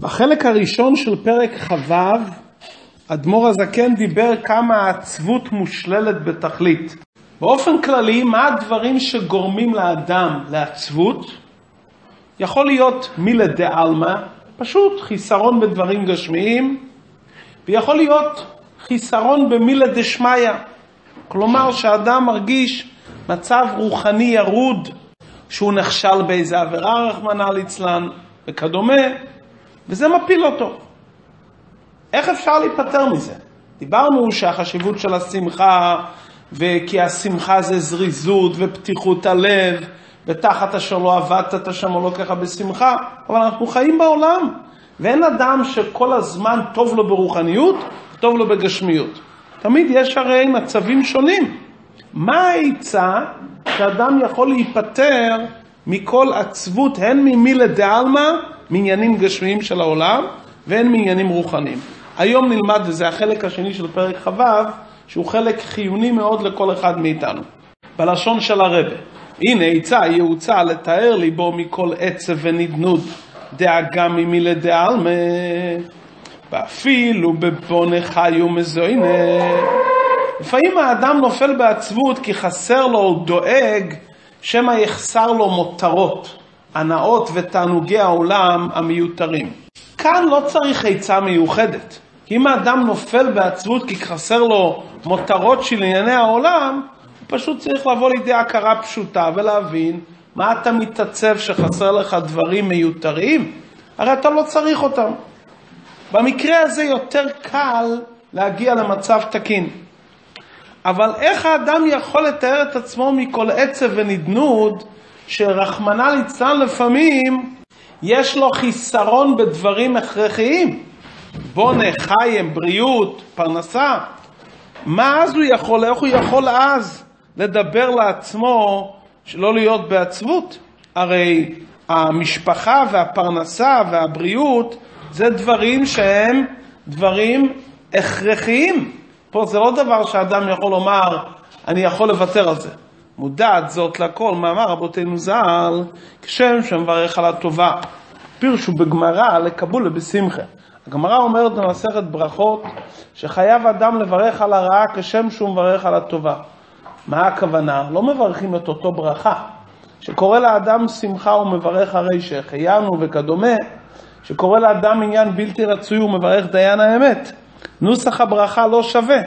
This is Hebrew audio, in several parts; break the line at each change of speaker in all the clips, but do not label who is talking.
בחלק הראשון של פרק כ"ו, אדמו"ר הזקן דיבר כמה העצבות מושללת בתכלית. באופן כללי, מה הדברים שגורמים לאדם לעצבות? יכול להיות מילה עלמא, פשוט חיסרון בדברים גשמיים, ויכול להיות חיסרון במילה דשמיא, כלומר שאדם מרגיש מצב רוחני ירוד, שהוא נכשל באיזה עבירה רחמנא ליצלן וכדומה, וזה מפיל אותו. איך אפשר להיפטר מזה? דיברנו שהחשיבות של השמחה, וכי השמחה זה זריזות ופתיחות הלב, ותחת אשר לא עבדת את השם אלוקיך בשמחה, אבל אנחנו חיים בעולם, ואין אדם שכל הזמן טוב לו ברוחניות, טוב לו בגשמיות. תמיד יש הרי מצבים שונים. מה העצה שאדם יכול להיפטר מכל עצבות, הן ממילה דעלמא, מעניינים גשמיים של העולם, והן מעניינים רוחניים. היום נלמד, וזה החלק השני של פרק כ"ו, שהוא חלק חיוני מאוד לכל אחד מאיתנו. בלשון של הרבה. הנה עצה יעוצה לתאר ליבו מכל עצב ונדנוד, דאגה ממילה דעלמא, ואפילו בבונה חי ומזוינה. לפעמים האדם נופל בעצבות כי חסר לו, הוא דואג, שמא יחסר לו מותרות, הנאות ותענוגי העולם המיותרים. כאן לא צריך עצה מיוחדת. אם האדם נופל בעצבות כי חסר לו מותרות של ענייני העולם, הוא פשוט צריך לבוא לידי הכרה פשוטה ולהבין מה אתה מתעצב שחסר לך דברים מיותרים? הרי אתה לא צריך אותם. במקרה הזה יותר קל להגיע למצב תקין. אבל איך האדם יכול לתאר את עצמו מכל עצב ונדנוד, שרחמנא ליצלן לפעמים יש לו חיסרון בדברים הכרחיים? בונה, חיים, בריאות, פרנסה. מה אז הוא יכול, איך הוא יכול אז לדבר לעצמו שלא להיות בעצבות? הרי המשפחה והפרנסה והבריאות זה דברים שהם דברים הכרחיים. פה זה לא דבר שאדם יכול לומר, אני יכול לוותר על זה. מודעת זאת לכל, מאמר רבותינו ז"ל, כשם שמברך על הטובה. פירשו בגמרא לקבולה בשמחה. הגמרא אומרת במסכת ברכות שחייב אדם לברך על הרעה כשם שהוא מברך על הטובה. מה הכוונה? לא מברכים את אותו ברכה. שקורא לאדם שמחה ומברך הרי שהחיינו וכדומה, שקורא לאדם עניין בלתי רצוי ומברך דיין האמת. נוסח הברכה לא שווה.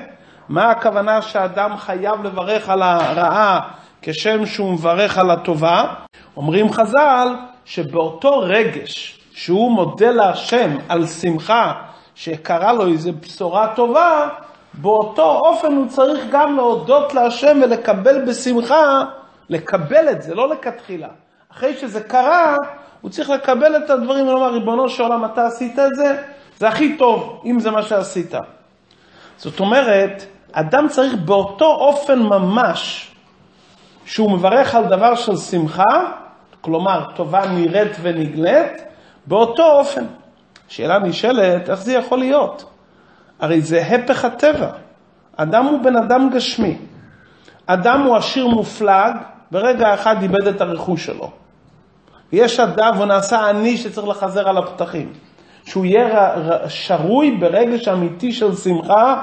מה הכוונה שאדם חייב לברך על הרעה כשם שהוא מברך על הטובה? אומרים חז"ל שבאותו רגש שהוא מודה להשם על שמחה שקרה לו איזו בשורה טובה, באותו אופן הוא צריך גם להודות להשם ולקבל בשמחה, לקבל את זה, לא לכתחילה. אחרי שזה קרה, הוא צריך לקבל את הדברים ולומר, ריבונו של עולם, אתה עשית את זה, זה הכי טוב, אם זה מה שעשית. זאת אומרת, אדם צריך באותו אופן ממש, שהוא מברך על דבר של שמחה, כלומר, טובה נראית ונגלית, באותו אופן. שאלה נשאלת, איך זה יכול להיות? הרי זה הפך הטבע. אדם הוא בן אדם גשמי. אדם הוא עשיר מופלג, ברגע אחד איבד את הרכוש שלו. יש אדם, הוא נעשה עני שצריך לחזר על הפתחים. שהוא יהיה שרוי ברגש אמיתי של שמחה,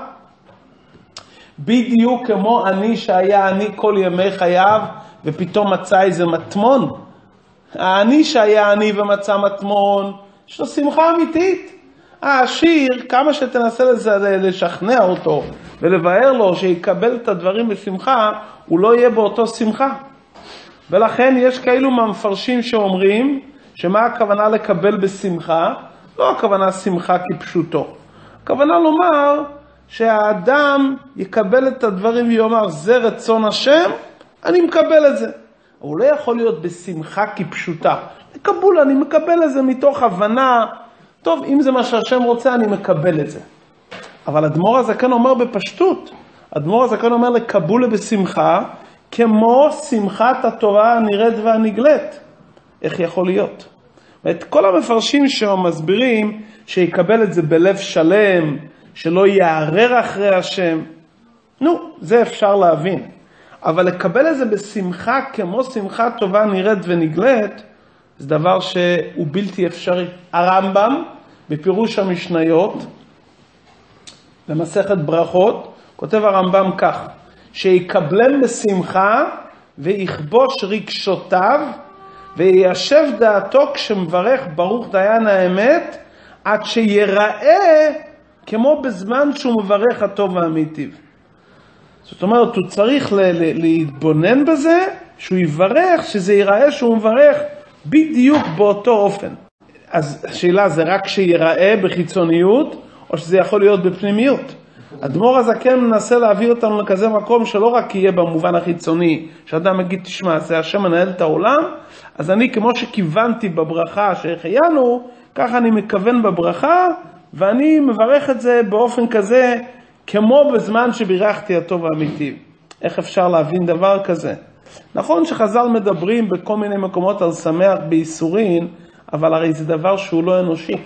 בדיוק כמו עני שהיה עני כל ימי חייו, ופתאום מצא איזה מטמון. העני שהיה עני ומצא מטמון, יש לו שמחה אמיתית. העשיר, כמה שתנסה לשכנע אותו ולבאר לו שיקבל את הדברים בשמחה, הוא לא יהיה באותו שמחה. ולכן יש כאלו מהמפרשים שאומרים שמה הכוונה לקבל בשמחה? לא הכוונה שמחה כפשוטו. הכוונה לומר שהאדם יקבל את הדברים ויאמר, זה רצון השם, אני מקבל את זה. הוא לא יכול להיות בשמחה כפשוטה. לקבול, אני מקבל את זה מתוך הבנה, טוב, אם זה מה שהשם רוצה, אני מקבל את זה. אבל אדמו"ר הזקן אומר בפשטות, אדמו"ר הזקן אומר לקבולה בשמחה, כמו שמחת התורה הנראית והנגלית. איך יכול להיות? ואת כל המפרשים שם מסבירים שיקבל את זה בלב שלם, שלא יערער אחרי השם. נו, זה אפשר להבין. אבל לקבל את זה בשמחה כמו שמחה טובה נראית ונגלית, זה דבר שהוא בלתי אפשרי. הרמב"ם, בפירוש המשניות, במסכת ברכות, כותב הרמב"ם כך, שיקבלם בשמחה ויכבוש רגשותיו ויישב דעתו כשמברך ברוך דיין האמת, עד שיראה כמו בזמן שהוא מברך הטוב והמיטיב. זאת אומרת, הוא צריך להתבונן בזה, שהוא יברך, שזה ייראה שהוא מברך בדיוק באותו אופן. אז השאלה זה רק שיראה בחיצוניות, או שזה יכול להיות בפנימיות? אדמו"ר הזקן מנסה להביא אותנו לכזה מקום שלא רק יהיה במובן החיצוני, שאדם יגיד, תשמע, זה השם מנהל את העולם, אז אני, כמו שכיוונתי בברכה שהחיינו, ככה אני מכוון בברכה, ואני מברך את זה באופן כזה, כמו בזמן שבירכתי הטוב והאמיתי. איך אפשר להבין דבר כזה? נכון שחז"ל מדברים בכל מיני מקומות על שמח בייסורין, אבל הרי זה דבר שהוא לא אנושי.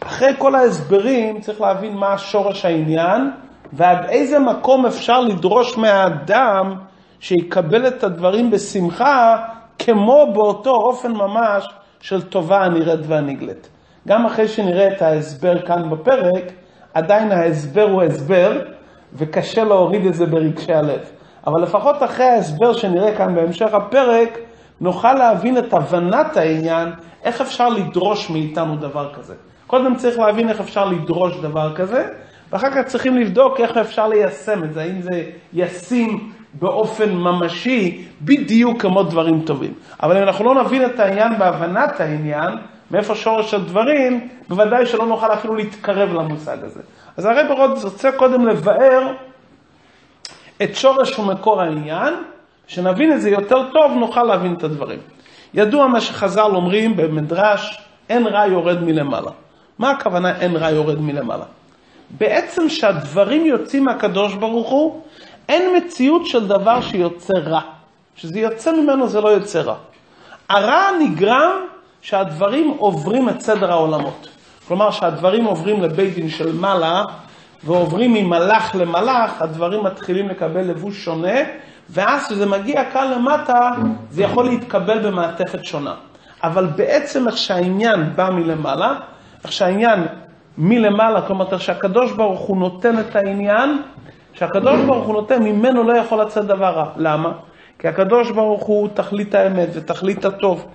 אחרי כל ההסברים צריך להבין מה שורש העניין ועד איזה מקום אפשר לדרוש מהאדם שיקבל את הדברים בשמחה כמו באותו אופן ממש של טובה הנראית והנגלית. גם אחרי שנראה את ההסבר כאן בפרק, עדיין ההסבר הוא הסבר וקשה להוריד את זה ברגשי הלב. אבל לפחות אחרי ההסבר שנראה כאן בהמשך הפרק, נוכל להבין את הבנת העניין, איך אפשר לדרוש מאיתנו דבר כזה. קודם צריך להבין איך אפשר לדרוש דבר כזה, ואחר כך צריכים לבדוק איך אפשר ליישם את זה, האם זה ישים באופן ממשי בדיוק כמו דברים טובים. אבל אם אנחנו לא נבין את העניין בהבנת העניין, מאיפה שורש הדברים, בוודאי שלא נוכל אפילו להתקרב למושג הזה. אז הרב רוצה קודם לבאר את שורש ומקור העניין, כשנבין את זה יותר טוב נוכל להבין את הדברים. ידוע מה שחז"ל אומרים במדרש, אין רע יורד מלמעלה. מה הכוונה אין רע יורד מלמעלה? בעצם שהדברים יוצאים מהקדוש ברוך הוא, אין מציאות של דבר שיוצא רע. שזה יוצא ממנו זה לא יוצא רע. הרע נגרם שהדברים עוברים את סדר העולמות. כלומר שהדברים עוברים לבית דין של מעלה ועוברים ממלאך למלאך, הדברים מתחילים לקבל לבוש שונה, ואז כשזה מגיע כאן למטה, זה יכול להתקבל במעטפת שונה. אבל בעצם איך שהעניין בא מלמעלה, איך שהעניין מלמעלה, כלומר שהקדוש ברוך הוא נותן את העניין, שהקדוש ברוך הוא נותן, ממנו לא יכול לצאת דבר רע. למה? כי הקדוש ברוך הוא תכלית האמת ותכלית הטוב,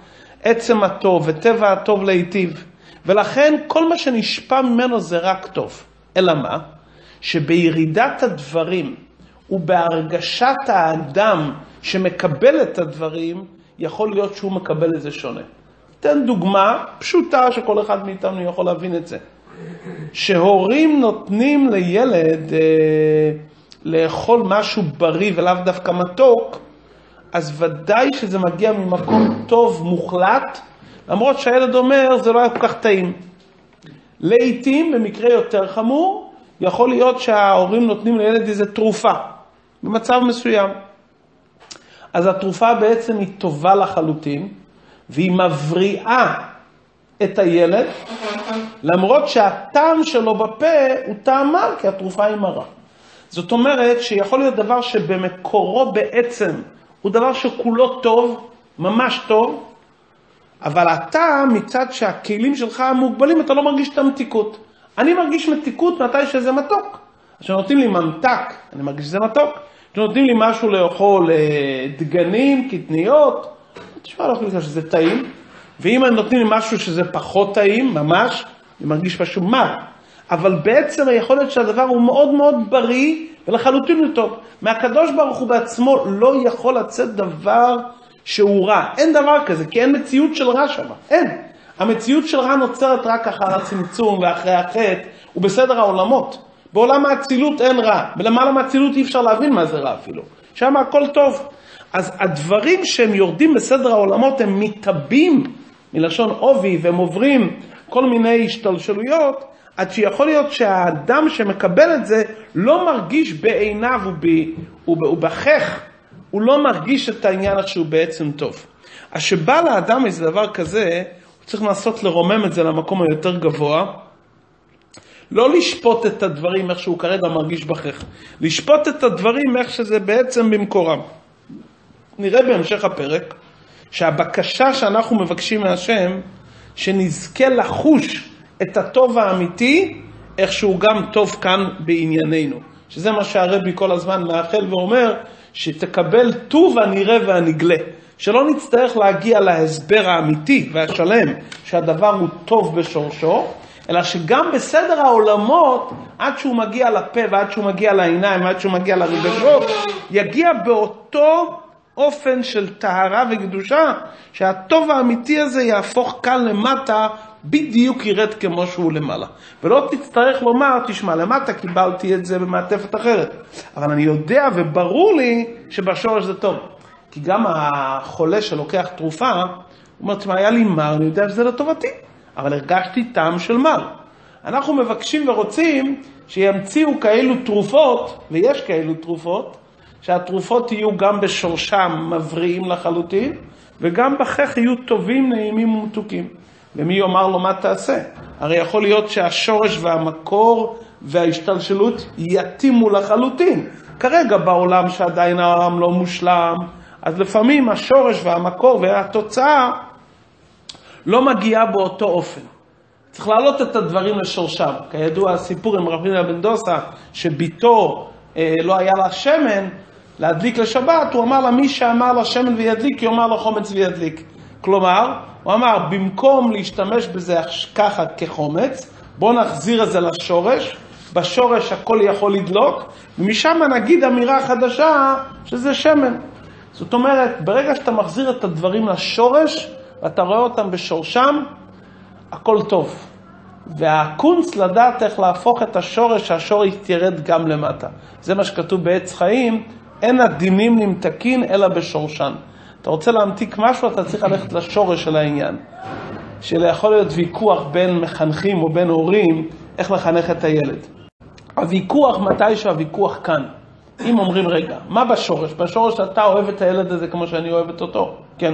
עצם הטוב וטבע הטוב להיטיב. ולכן כל מה שנשפע ממנו זה רק טוב. אלא מה? שבירידת הדברים ובהרגשת האדם שמקבל את הדברים, יכול להיות שהוא מקבל את זה שונה. אתן דוגמה פשוטה שכל אחד מאיתנו יכול להבין את זה. שהורים נותנים לילד אה, לאכול משהו בריא ולאו דווקא מתוק, אז ודאי שזה מגיע ממקום טוב מוחלט, למרות שהילד אומר זה לא היה כל כך טעים. לעתים, במקרה יותר חמור, יכול להיות שההורים נותנים לילד איזו תרופה, במצב מסוים. אז התרופה בעצם היא טובה לחלוטין, והיא מבריאה את הילד, למרות שהטעם שלו בפה הוא טעם מר, כי התרופה היא מרה. זאת אומרת שיכול להיות דבר שבמקורו בעצם הוא דבר שכולו טוב, ממש טוב, אבל אתה, מצד שהכלים שלך מוגבלים, אתה לא מרגיש את המתיקות. אני מרגיש מתיקות מתי שזה מתוק. כשנותנים לי ממתק, אני מרגיש שזה מתוק. כשנותנים לי משהו לאכול אה, דגנים, קטניות, תשמע, לא חושב שזה טעים. ואם הם נותנים לי משהו שזה פחות טעים, ממש, אני מרגיש משהו מר. אבל בעצם יכול להיות שהדבר הוא מאוד מאוד בריא ולחלוטין הוא טוב. מהקדוש ברוך הוא בעצמו לא יכול לצאת דבר שהוא רע. אין דבר כזה, כי אין מציאות של רע שם. אין. המציאות של רע נוצרת רק אחר הצמצום ואחרי החטא, ובסדר העולמות. בעולם האצילות אין רע, ולמעלה מהאצילות אי אפשר להבין מה זה רע אפילו. שם הכל טוב. אז הדברים שהם יורדים בסדר העולמות הם מתאבים מלשון עובי והם עוברים כל מיני השתלשלויות, עד שיכול להיות שהאדם שמקבל את זה לא מרגיש בעיניו ובכך, הוא לא מרגיש את העניין שהוא בעצם טוב. אז שבא לאדם איזה דבר כזה, הוא צריך לנסות לרומם את זה למקום היותר גבוה, לא לשפוט את הדברים איך שהוא כרגע מרגיש בכך, לשפוט את הדברים איך שזה בעצם במקורם. נראה בהמשך הפרק שהבקשה שאנחנו מבקשים מהשם, שנזכה לחוש את הטוב האמיתי, איך שהוא גם טוב כאן בענייננו. שזה מה שהרבי כל הזמן מאחל ואומר, שתקבל טוב הנראה והנגלה. שלא נצטרך להגיע להסבר האמיתי והשלם שהדבר הוא טוב בשורשו, אלא שגם בסדר העולמות, עד שהוא מגיע לפה ועד שהוא מגיע לעיניים ועד שהוא מגיע לרגשות, יגיע באותו אופן של טהרה וקדושה, שהטוב האמיתי הזה יהפוך כאן למטה, בדיוק ירד כמו שהוא למעלה. ולא תצטרך לומר, תשמע, למטה קיבלתי את זה במעטפת אחרת. אבל אני יודע וברור לי שבשורש זה טוב. כי גם החולה שלוקח תרופה, הוא אומר, תשמע, היה לי מר, אני יודע שזה לטובתי, אבל הרגשתי טעם של מר. אנחנו מבקשים ורוצים שימציאו כאלו תרופות, ויש כאלו תרופות, שהתרופות יהיו גם בשורשם מבריאים לחלוטין, וגם בכך יהיו טובים, נעימים ומתוקים. ומי יאמר לו מה תעשה? הרי יכול להיות שהשורש והמקור וההשתלשלות יתאימו לחלוטין. כרגע בעולם שעדיין העולם לא מושלם, אז לפעמים השורש והמקור והתוצאה לא מגיעה באותו אופן. צריך להעלות את הדברים לשורשם. כידוע הסיפור עם רבי בן דוסה, שביתו אה, לא היה לה שמן, להדליק לשבת, הוא אמר לה, מי שאמר לה שמן וידליק, יאמר לה חומץ וידליק. כלומר, הוא אמר, במקום להשתמש בזה ככה כחומץ, בואו נחזיר את זה לשורש, בשורש הכל יכול לדלוק, ומשם נגיד אמירה חדשה שזה שמן. זאת אומרת, ברגע שאתה מחזיר את הדברים לשורש, ואתה רואה אותם בשורשם, הכל טוב. והקונץ לדעת איך להפוך את השורש, שהשורש תרד גם למטה. זה מה שכתוב בעץ חיים, אין הדינים נמתקין אלא בשורשן. אתה רוצה להמתיק משהו, אתה צריך ללכת לשורש של העניין. שיכול להיות ויכוח בין מחנכים או בין הורים, איך לחנך את הילד. הוויכוח מתי שהוויכוח כאן. אם אומרים, רגע, מה בשורש? בשורש אתה אוהב את הילד הזה כמו שאני אוהבת אותו, כן.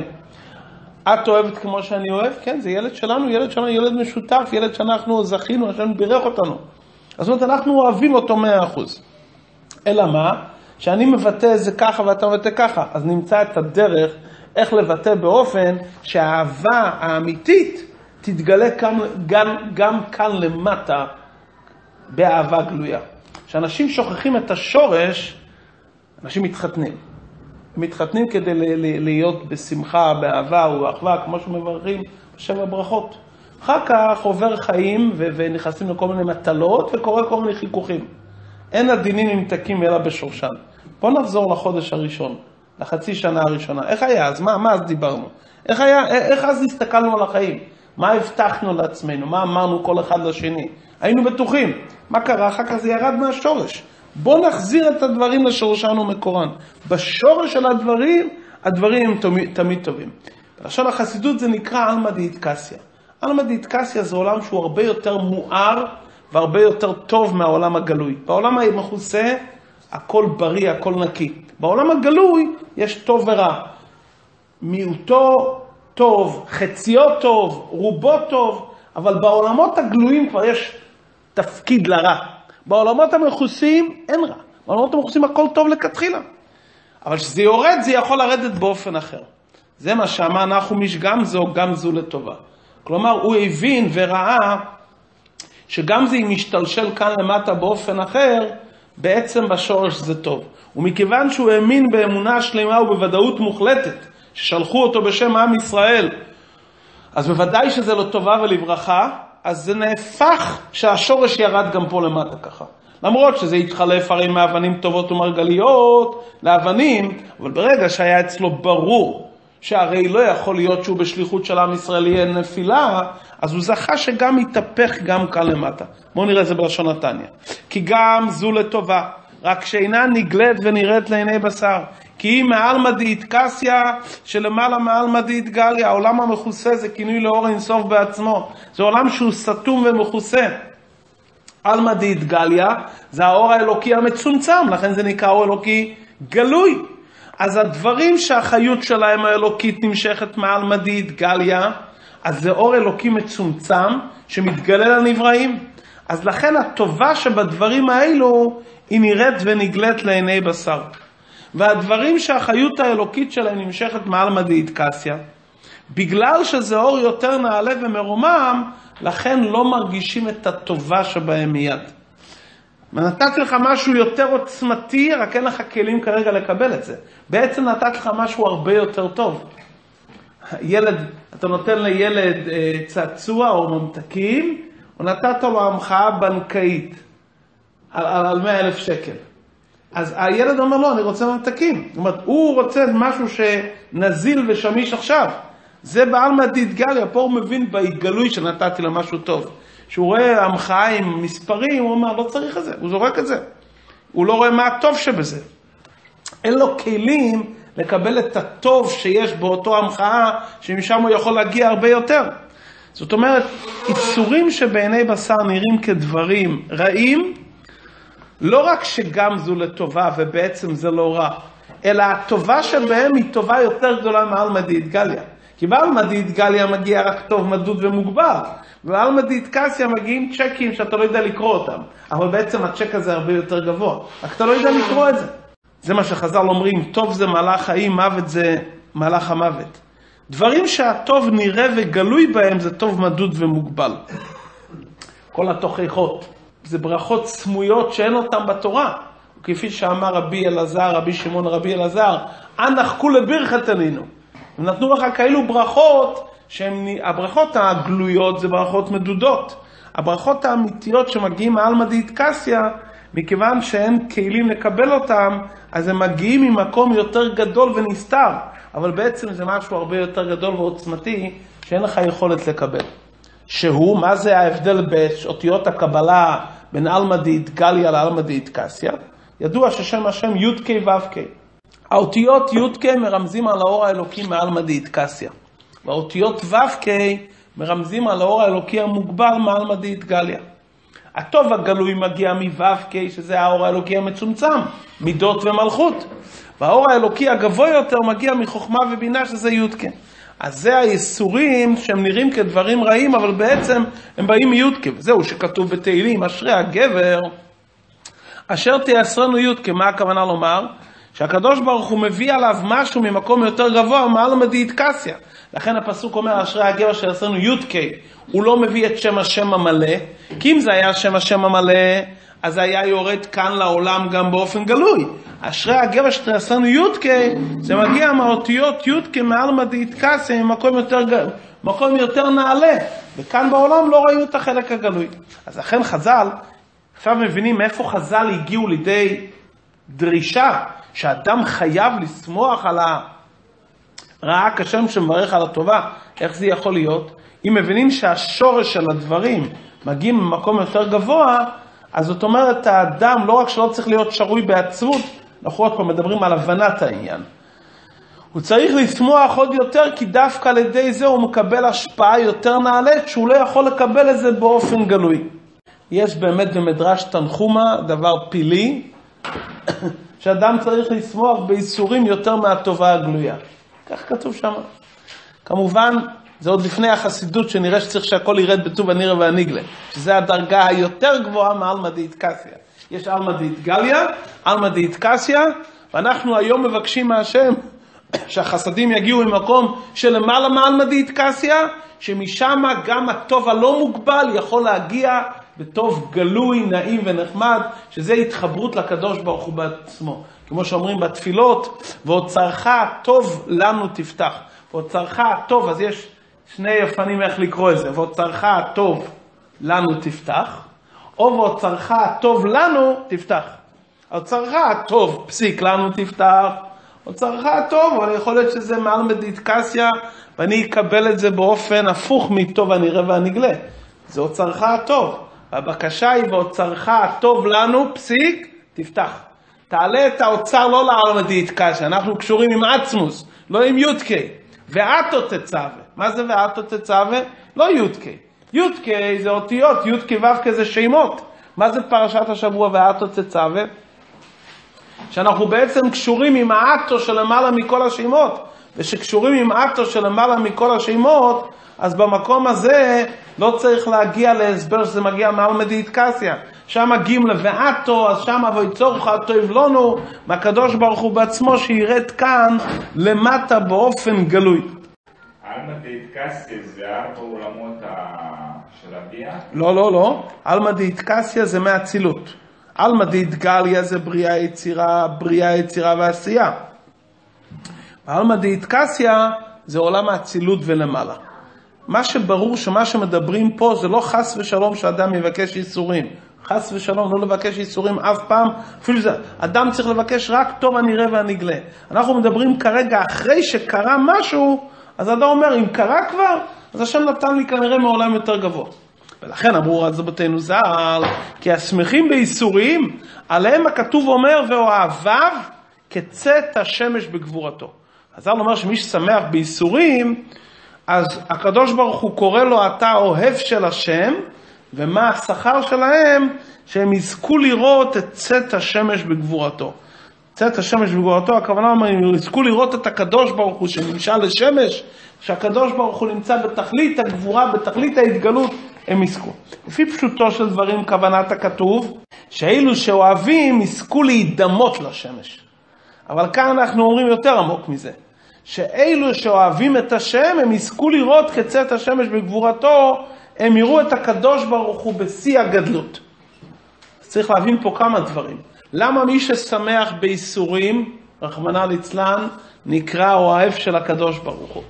את אוהבת כמו שאני אוהב? כן, זה ילד שלנו, ילד שלנו, ילד משותף, ילד שאנחנו זכינו, השם בירך אותנו. זאת אומרת, אנחנו אוהבים אותו מאה אחוז. אלא מה? שאני מבטא זה ככה ואתה מבטא ככה, אז נמצא את הדרך איך לבטא באופן שהאהבה האמיתית תתגלה כאן, גם, גם כאן למטה באהבה גלויה. כשאנשים שוכחים את השורש, אנשים מתחתנים. מתחתנים כדי להיות בשמחה, באהבה ובאחווה, כמו שמברכים בשבע ברכות. אחר כך עובר חיים ונכנסים לכל מיני מטלות וקורה כל מיני חיכוכים. אין הדינים נמתקים אלא בשורשן. בואו נחזור לחודש הראשון, לחצי שנה הראשונה. איך היה אז? מה, מה אז דיברנו? איך, היה, איך אז הסתכלנו על החיים? מה הבטחנו לעצמנו? מה אמרנו כל אחד לשני? היינו בטוחים. מה קרה? אחר כך זה ירד מהשורש. בואו נחזיר את הדברים לשורשן ומקורן. בשורש של הדברים, הדברים הם תמיד, טובים. בלשון החסידות זה נקרא עלמא דיתקסיה. עלמא דיתקסיה זה עולם שהוא הרבה יותר מואר והרבה יותר טוב מהעולם הגלוי. בעולם המכוסה הכל בריא, הכל נקי. בעולם הגלוי יש טוב ורע. מיעוטו טוב, חציו טוב, רובו טוב, אבל בעולמות הגלויים כבר יש תפקיד לרע. בעולמות המכוסים אין רע. בעולמות המכוסים הכל טוב לכתחילה. אבל כשזה יורד, זה יכול לרדת באופן אחר. זה מה שאמר נחומיש, גם זו, גם זו לטובה. כלומר, הוא הבין וראה שגם זה אם משתלשל כאן למטה באופן אחר, בעצם בשורש זה טוב. ומכיוון שהוא האמין באמונה שלמה ובוודאות מוחלטת, ששלחו אותו בשם עם ישראל, אז בוודאי שזה לטובה ולברכה, אז זה נהפך שהשורש ירד גם פה למטה ככה. למרות שזה התחלף הרי מאבנים טובות ומרגליות לאבנים, אבל ברגע שהיה אצלו ברור שהרי לא יכול להיות שהוא בשליחות של עם ישראל יהיה נפילה, אז הוא זכה שגם יתהפך גם כאן למטה. בואו נראה את זה בלשון נתניה. כי גם זו לטובה, רק שאינה נגלית ונראית לעיני בשר. כי היא מעלמא דאיטקסיה שלמעלה מעלמא דאיטגליה. העולם המכוסה זה כינוי לאור אינסוף בעצמו. זה עולם שהוא סתום ומכוסה. עלמא דאיטגליה זה האור האלוקי המצומצם, לכן זה נקרא אור אלוקי גלוי. אז הדברים שהחיות שלהם האלוקית נמשכת מעל מדיד, גליה, אז זה אור אלוקי מצומצם שמתגלה לנבראים. אז לכן הטובה שבדברים האלו היא נראית ונגלית לעיני בשר. והדברים שהחיות האלוקית שלהם נמשכת מעל מדיד קסיה, בגלל שזה אור יותר נעלה ומרומם, לכן לא מרגישים את הטובה שבהם מיד. נתתי לך משהו יותר עוצמתי, רק אין לך כלים כרגע לקבל את זה. בעצם נתתי לך משהו הרבה יותר טוב. ילד, אתה נותן לילד אה, צעצוע או ממתקים, או נתת לו המחאה בנקאית על, על, על 100 אלף שקל. אז הילד אומר, לא, אני רוצה ממתקים. זאת אומרת, הוא רוצה משהו שנזיל ושמיש עכשיו. זה בעלמא דיתגליה, פה הוא מבין בהתגלוי שנתתי לו משהו טוב. כשהוא רואה המחאה עם מספרים, הוא אומר, לא צריך את זה, הוא זורק את זה. הוא לא רואה מה הטוב שבזה. אין לו כלים לקבל את הטוב שיש באותו המחאה, שמשם הוא יכול להגיע הרבה יותר. זאת אומרת, איסורים שבעיני בשר נראים כדברים רעים, לא רק שגם זו לטובה ובעצם זה לא רע, אלא הטובה שבהם היא טובה יותר גדולה מעלמא דאיתגליה. כי בעלמא דאיתגליה מגיע רק טוב, מדוד ומוגבל, ובעלמא דאיתקסיה מגיעים צ'קים שאתה לא יודע לקרוא אותם, אבל בעצם הצ'ק הזה הרבה יותר גבוה, רק אתה לא יודע לקרוא את זה. זה מה שחז"ל אומרים, טוב זה מהלך חיים, מוות זה מהלך המוות. דברים שהטוב נראה וגלוי בהם זה טוב מדוד ומוגבל. כל התוכחות. זה ברכות סמויות שאין אותן בתורה. כפי שאמר רבי אלעזר, רבי שמעון רבי אלעזר, אנח כולי בירכתנינו. הם נתנו לך כאלו ברכות, שהברכות הגלויות זה ברכות מדודות. הברכות האמיתיות שמגיעים מעלמא דאיטקסיה, מכיוון שאין כלים לקבל אותם, אז הם מגיעים ממקום יותר גדול ונסתר, אבל בעצם זה משהו הרבה יותר גדול ועוצמתי, שאין לך יכולת לקבל. שהוא, מה זה ההבדל באותיות הקבלה בין עלמא דאיטגליה לעלמא דאיטקסיה? ידוע ששם השם י"ק ו"ק. האותיות י"ק מרמזים על האור האלוקי מעלמא דאיטקסיה, והאותיות ו"ק מרמזים על האור האלוקי המוגבל מעלמא דאיטגליה. הטוב הגלוי מגיע מו"ק, שזה האור האלוקי המצומצם, מידות ומלכות. והאור האלוקי הגבוה יותר מגיע מחוכמה ובינה, שזה י"ק. אז זה האיסורים שהם נראים כדברים רעים, אבל בעצם הם באים מי"ק. וזהו שכתוב בתהילים, אשרי הגבר אשר תייסרנו י"ק. מה הכוונה לומר? שהקדוש ברוך הוא מביא עליו משהו ממקום יותר גבוה, מעל קסיה. לכן הפסוק אומר, אשרי הגבר שיעשינו י"ק, הוא לא מביא את שם השם המלא, כי אם זה היה שם השם המלא, אז היה יורד כאן לעולם גם באופן גלוי. אשרי הגבר שתעשינו י"ק, זה מגיע מהאותיות י"ק מעלמא דאיטקסיה, ממקום יותר, מקום יותר נעלה, וכאן בעולם לא ראינו את החלק הגלוי. אז לכן חז"ל, עכשיו מבינים מאיפה חז"ל הגיעו לידי דרישה שאדם חייב לשמוח על הרעה כשם שמברך על הטובה, איך זה יכול להיות? אם מבינים שהשורש של הדברים מגיעים ממקום יותר גבוה, אז זאת אומרת, האדם לא רק שלא צריך להיות שרוי בעצבות, אנחנו עוד פעם מדברים על הבנת העניין. הוא צריך לשמוח עוד יותר, כי דווקא על ידי זה הוא מקבל השפעה יותר נעלית, שהוא לא יכול לקבל את זה באופן גלוי. יש באמת במדרש תנחומה דבר פילי, שאדם צריך לשמוח בייסורים יותר מהטובה הגלויה. כך כתוב שם. כמובן, זה עוד לפני החסידות, שנראה שצריך שהכל ירד בטוב הנירא והניגלה, שזה הדרגה היותר גבוהה מעלמא דאיטקסיה. יש עלמא דאיטגליה, עלמא דאיטקסיה, ואנחנו היום מבקשים מהשם שהחסדים יגיעו ממקום שלמעלה מעלמא דאיטקסיה, שמשם גם הטוב הלא מוגבל יכול להגיע בטוב גלוי, נעים ונחמד, שזה התחברות לקדוש ברוך הוא בעצמו. כמו שאומרים בתפילות, ואוצרך טוב לנו תפתח. ואוצרך טוב, אז יש שני אופנים איך לקרוא את זה, ואוצרך טוב לנו תפתח, או ואוצרך טוב לנו תפתח. אוצרך טוב, פסיק, לנו תפתח, אוצרך טוב, אבל יכול להיות שזה מעל מדיטקסיה, ואני אקבל את זה באופן הפוך מטוב הנראה והנגלה. זה אוצרך הטוב. והבקשה היא, ואוצרך הטוב לנו, פסיק, תפתח. תעלה את האוצר לא לעלמא דאיטקסיה, אנחנו קשורים עם עצמוס, לא עם יודקה. ואתו תצווה. מה זה ואתו תצווה? לא יודקה. יודקה זה אותיות, יודקה ו"ק זה שמות. מה זה פרשת השבוע ואתו תצווה? שאנחנו בעצם קשורים עם האתו שלמעלה מכל השמות. ושקשורים עם אתו שלמעלה מכל השמות, אז במקום הזה לא צריך להגיע להסבר שזה מגיע מעל קסיה. שם גימלה ואתו, אז שם ויצורך טוב לנו, מהקדוש ברוך הוא בעצמו שירד כאן למטה באופן גלוי.
עלמא דאיטקסיה זה ארבע עולמות של הביאה?
לא, לא, לא. עלמא דאיטקסיה זה מאצילות. עלמא דאיטגליה זה בריאה, יצירה, בריאה, יצירה ועשייה. עלמא דאיטקסיה זה עולם האצילות ולמעלה. מה שברור שמה שמדברים פה זה לא חס ושלום שאדם יבקש ייסורים. חס ושלום, לא לבקש ייסורים אף פעם, אפילו זה, אדם צריך לבקש רק טוב הנראה והנגלה. אנחנו מדברים כרגע, אחרי שקרה משהו, אז אדם אומר, אם קרה כבר, אז השם נתן לי כנראה מעולם יותר גבוה. ולכן אמרו אז רבותינו ז"ל, כי השמחים בייסורים, עליהם הכתוב אומר, ואוהביו כצאת השמש בגבורתו. הז"ל אומר שמי ששמח בייסורים, אז הקדוש ברוך הוא קורא לו אתה אוהב של השם, ומה השכר שלהם? שהם יזכו לראות את צאת השמש בגבורתו. צאת השמש בגבורתו, הכוונה הם יזכו לראות את הקדוש ברוך הוא שנמשל לשמש, שהקדוש ברוך הוא נמצא בתכלית הגבורה, בתכלית ההתגלות, הם יזכו. לפי פשוטו של דברים, כוונת הכתוב, שאלו שאוהבים יזכו להידמות לשמש. אבל כאן אנחנו אומרים יותר עמוק מזה, שאלו שאוהבים את השם, הם יזכו לראות כצאת השמש בגבורתו, הם יראו את הקדוש ברוך הוא בשיא הגדלות. צריך להבין פה כמה דברים. למה מי ששמח בייסורים, רחמנא ליצלן, נקרא אוהב של הקדוש ברוך הוא?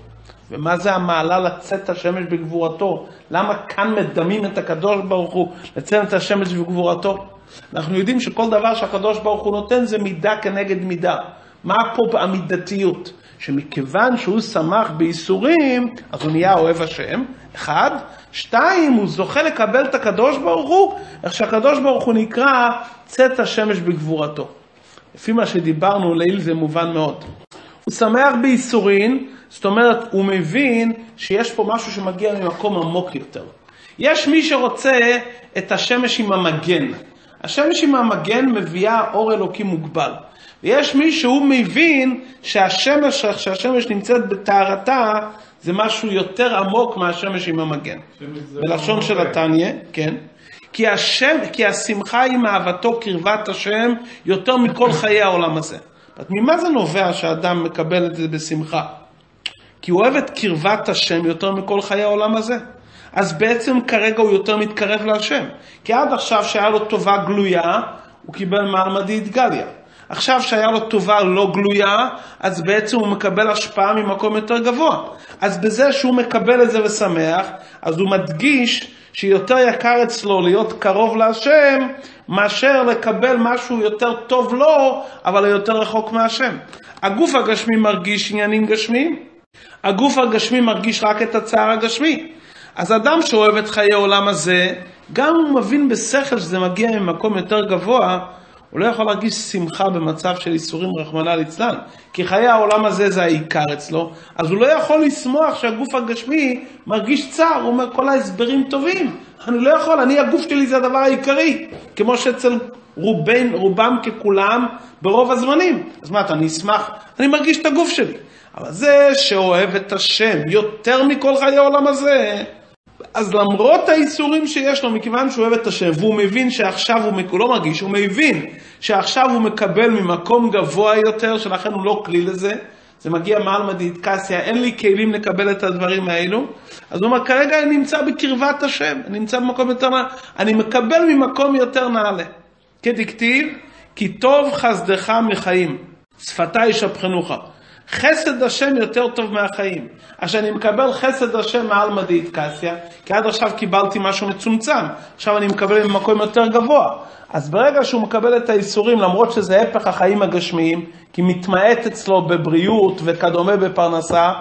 ומה זה המעלה לצאת השמש בגבורתו? למה כאן מדמים את הקדוש ברוך הוא לצאת השמש בגבורתו? אנחנו יודעים שכל דבר שהקדוש ברוך הוא נותן זה מידה כנגד מידה. מה פה המידתיות? שמכיוון שהוא שמח בייסורים, אז הוא נהיה אוהב השם, אחד. שתיים, הוא זוכה לקבל את הקדוש ברוך הוא, איך שהקדוש ברוך הוא נקרא צאת השמש בגבורתו. לפי מה שדיברנו לעיל זה מובן מאוד. הוא שמח בייסורין, זאת אומרת, הוא מבין שיש פה משהו שמגיע ממקום עמוק יותר. יש מי שרוצה את השמש עם המגן. השמש עם המגן מביאה אור אלוקי מוגבל. ויש מי שהוא מבין שהשמש, שהשמש נמצאת בטהרתה, זה משהו יותר עמוק מהשמש עם המגן. בלשון של התניא, כן. כי, השם, כי השמחה היא מאהבתו קרבת השם יותר מכל חיי העולם הזה. ממה זה נובע שאדם מקבל את זה בשמחה? כי הוא אוהב את קרבת השם יותר מכל חיי העולם הזה. אז בעצם כרגע הוא יותר מתקרב להשם. כי עד עכשיו שהיה לו טובה גלויה, הוא קיבל מעמדי דגליה. עכשיו שהיה לו טובה לא גלויה, אז בעצם הוא מקבל השפעה ממקום יותר גבוה. אז בזה שהוא מקבל את זה ושמח, אז הוא מדגיש שיותר יקר אצלו להיות קרוב להשם, מאשר לקבל משהו יותר טוב לו, אבל יותר רחוק מהשם. הגוף הגשמי מרגיש עניינים גשמיים, הגוף הגשמי מרגיש רק את הצער הגשמי. אז אדם שאוהב את חיי העולם הזה, גם הוא מבין בשכל שזה מגיע ממקום יותר גבוה, הוא לא יכול להרגיש שמחה במצב של איסורים רחמנא ליצלן, כי חיי העולם הזה זה העיקר אצלו, אז הוא לא יכול לשמוח שהגוף הגשמי מרגיש צער, הוא אומר כל ההסברים טובים, אני לא יכול, אני הגוף שלי זה הדבר העיקרי, כמו שאצל רובן, רובם ככולם ברוב הזמנים. אז מה, אני אשמח, אני מרגיש את הגוף שלי. אבל זה שאוהב את השם יותר מכל חיי העולם הזה, אז למרות האיסורים שיש לו, מכיוון שהוא אוהב את השם, והוא מבין שעכשיו הוא, הוא לא מרגיש, הוא מבין שעכשיו הוא מקבל ממקום גבוה יותר, שלכן הוא לא כלי לזה, זה מגיע מעל מדית קסיה, אין לי כלים לקבל את הדברים האלו, אז הוא אומר, כרגע אני נמצא בקרבת השם, אני נמצא במקום יותר נעלה, אני מקבל ממקום יותר נעלה. כדכתיב, כי טוב חסדך מחיים, שפתי ישפכנוך. חסד השם יותר טוב מהחיים. אז שאני מקבל חסד השם מעל מדית קסיה, כי עד עכשיו קיבלתי משהו מצומצם, עכשיו אני מקבל ממקום יותר גבוה. אז ברגע שהוא מקבל את האיסורים, למרות שזה הפך החיים הגשמיים, כי מתמעט אצלו בבריאות וכדומה בפרנסה,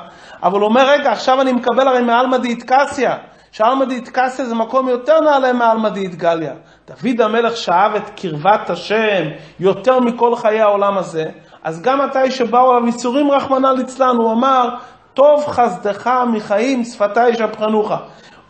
אבל הוא אומר, רגע, עכשיו אני מקבל הרי מעל מדית קסיה. שעלמא דאיטקסיה זה מקום יותר נעלה מעלמא דאיטגליה. דוד המלך שאהב את קרבת השם יותר מכל חיי העולם הזה, אז גם מתי שבאו עליו ייסורים רחמנא ליצלן, הוא אמר, טוב חסדך מחיים שפתי ישפכנוך.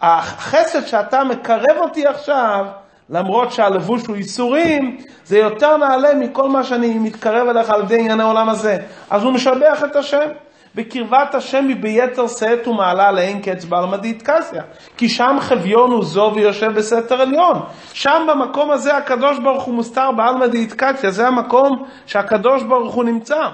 החסד שאתה מקרב אותי עכשיו, למרות שהלבוש הוא ייסורים, זה יותר נעלה מכל מה שאני מתקרב אליך על ידי ענייני העולם הזה. אז הוא משבח את השם. בקרבת השם היא ביתר שאת ומעלה לאין קץ בעלמדית קסיה. כי שם חביון הוא זו ויושב בסתר עליון. שם במקום הזה הקדוש ברוך הוא מוסתר בעלמדית קסיה, זה המקום שהקדוש ברוך הוא נמצא.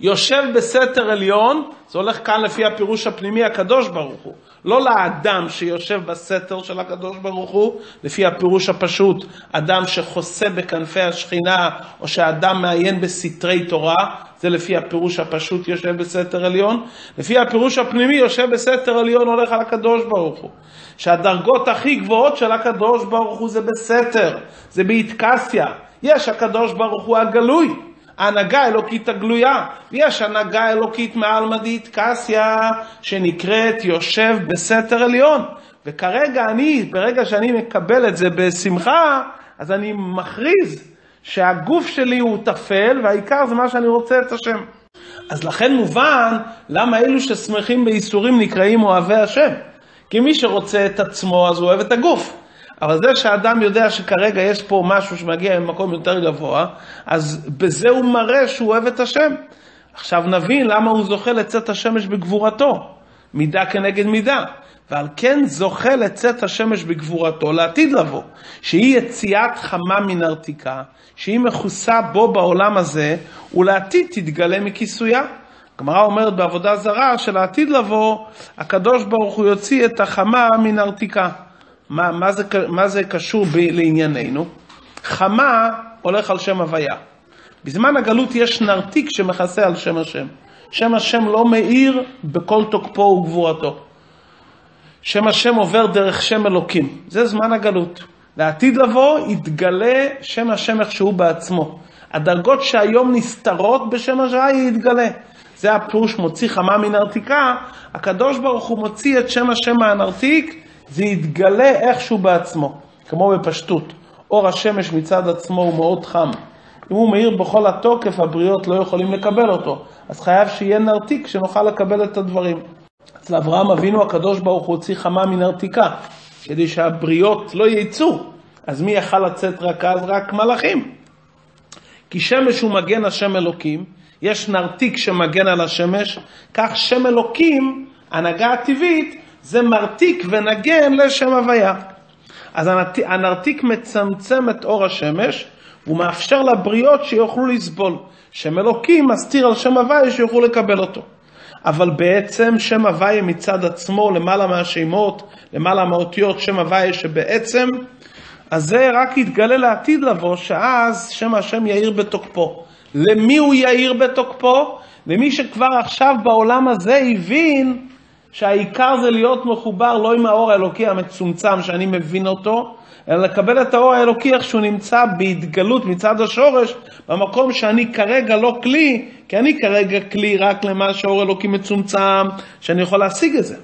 יושב בסתר עליון, זה הולך כאן לפי הפירוש הפנימי הקדוש ברוך הוא. לא לאדם שיושב בסתר של הקדוש ברוך הוא, לפי הפירוש הפשוט, אדם שחוסה בכנפי השכינה, או שאדם מעיין בסתרי תורה, זה לפי הפירוש הפשוט יושב בסתר עליון. לפי הפירוש הפנימי יושב בסתר עליון הולך על הקדוש ברוך הוא. שהדרגות הכי גבוהות של הקדוש ברוך הוא זה בסתר, זה באיטקסיה. יש הקדוש ברוך הוא הגלוי. ההנהגה האלוקית הגלויה, ויש הנהגה אלוקית מעלמדית קסיה, שנקראת יושב בסתר עליון. וכרגע אני, ברגע שאני מקבל את זה בשמחה, אז אני מכריז שהגוף שלי הוא טפל, והעיקר זה מה שאני רוצה את השם. אז לכן מובן למה אלו ששמחים בייסורים נקראים אוהבי השם. כי מי שרוצה את עצמו אז הוא אוהב את הגוף. אבל זה שאדם יודע שכרגע יש פה משהו שמגיע ממקום יותר גבוה, אז בזה הוא מראה שהוא אוהב את השם. עכשיו נבין למה הוא זוכה לצאת השמש בגבורתו, מידה כנגד מידה. ועל כן זוכה לצאת השמש בגבורתו לעתיד לבוא, שהיא יציאת חמה מן ארתיקה, שהיא מכוסה בו בעולם הזה, ולעתיד תתגלה מכיסויה. הגמרא אומרת בעבודה זרה שלעתיד לבוא, הקדוש ברוך הוא יוציא את החמה מן. מה, מה, זה, מה זה קשור ב, לענייננו? חמה הולך על שם הוויה. בזמן הגלות יש נרתיק שמכסה על שם השם. שם השם לא מאיר בכל תוקפו וגבורתו. שם השם עובר דרך שם אלוקים. זה זמן הגלות. לעתיד לבוא יתגלה שם השם איך שהוא בעצמו. הדרגות שהיום נסתרות בשם השעה יתגלה. זה הפירוש מוציא חמה מן ארתיקה, הקדוש ברוך הוא מוציא את שם השם מהנרתיק זה יתגלה איכשהו בעצמו, כמו בפשטות. אור השמש מצד עצמו הוא מאוד חם. אם הוא מאיר בכל התוקף, הבריות לא יכולים לקבל אותו. אז חייב שיהיה נרתיק שנוכל לקבל את הדברים. אצל אברהם אבינו הקדוש ברוך הוא הוציא חמה מנרתיקה, כדי שהבריות לא ייצאו. אז מי יכל לצאת רק אז? רק מלאכים. כי שמש הוא מגן השם אלוקים, יש נרתיק שמגן על השמש, כך שם אלוקים, הנהגה הטבעית, זה מרתיק ונגן לשם הוויה. אז הנרתיק מצמצם את אור השמש, והוא מאפשר לבריות שיוכלו לסבול. שם אלוקים מסתיר על שם הוויה שיוכלו לקבל אותו. אבל בעצם שם הוויה מצד עצמו, למעלה מהשמות, למעלה מהאותיות שם הוויה שבעצם, אז זה רק יתגלה לעתיד לבוא, שאז שם השם יאיר בתוקפו. למי הוא יאיר בתוקפו? למי שכבר עכשיו בעולם הזה הבין שהעיקר זה להיות מחובר לא עם האור האלוקי המצומצם שאני מבין אותו, אלא לקבל את האור האלוקי איך שהוא נמצא בהתגלות מצד השורש, במקום שאני כרגע לא כלי, כי אני כרגע כלי רק למה שהאור האלוקי מצומצם, שאני יכול להשיג את זה.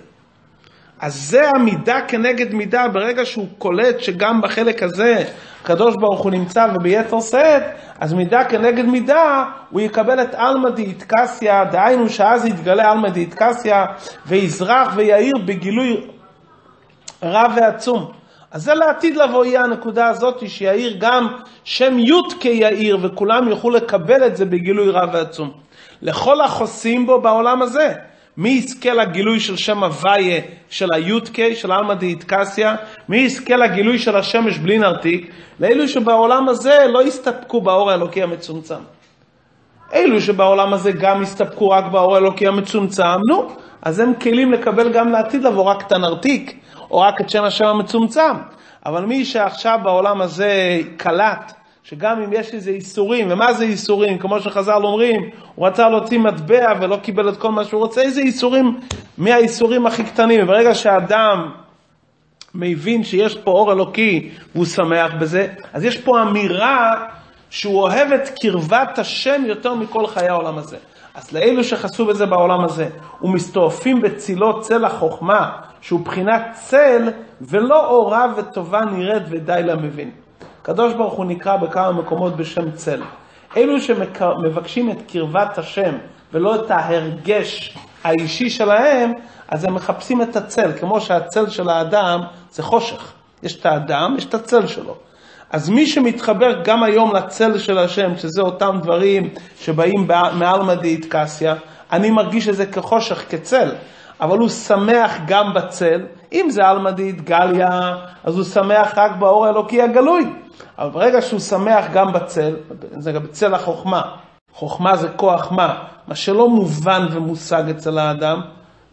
אז זה המידה כנגד מידה, ברגע שהוא קולט שגם בחלק הזה הקדוש ברוך הוא נמצא וביתר שאת, אז מידה כנגד מידה הוא יקבל את עלמא דאיטקסיה, דהיינו שאז יתגלה עלמא דאיטקסיה ויזרח ויאיר בגילוי רב ועצום. אז זה לעתיד לבוא יהיה הנקודה הזאת שיאיר גם שם י' כיאיר וכולם יוכלו לקבל את זה בגילוי רב ועצום. לכל החוסים בו בעולם הזה. מי יזכה לגילוי של שם הוויה של הי"ק, של עלמא דאיטקסיה? מי יזכה לגילוי של השמש בלי נרתיק? לאלו שבעולם הזה לא יסתפקו באור האלוקי המצומצם. אלו שבעולם הזה גם יסתפקו רק באור האלוקי המצומצם, נו, אז הם כלים לקבל גם לעתיד לבוא רק את הנרתיק, או רק את שם השם המצומצם. אבל מי שעכשיו בעולם הזה קלט שגם אם יש איזה איסורים, ומה זה איסורים? כמו שחז"ל אומרים, הוא רצה להוציא מטבע ולא קיבל את כל מה שהוא רוצה, איזה איסורים מהאיסורים הכי קטנים. וברגע שאדם מבין שיש פה אור אלוקי והוא שמח בזה, אז יש פה אמירה שהוא אוהב את קרבת השם יותר מכל חיי העולם הזה. אז לאלו שחסו בזה בעולם הזה, ומסתועפים בצילו צל החוכמה, שהוא בחינת צל, ולא אורה וטובה נראית ודי למבין. הקדוש ברוך הוא נקרא בכמה מקומות בשם צל. אלו שמבקשים את קרבת השם ולא את ההרגש האישי שלהם, אז הם מחפשים את הצל, כמו שהצל של האדם זה חושך. יש את האדם, יש את הצל שלו. אז מי שמתחבר גם היום לצל של השם, שזה אותם דברים שבאים מעלמא דאיטקסיה, אני מרגיש את זה כחושך, כצל. אבל הוא שמח גם בצל. אם זה עלמא דאיטגליה, אז הוא שמח רק באור האלוקי הגלוי. אבל ברגע שהוא שמח גם בצל, זה גם בצל החוכמה, חוכמה זה כוח מה? מה שלא מובן ומושג אצל האדם,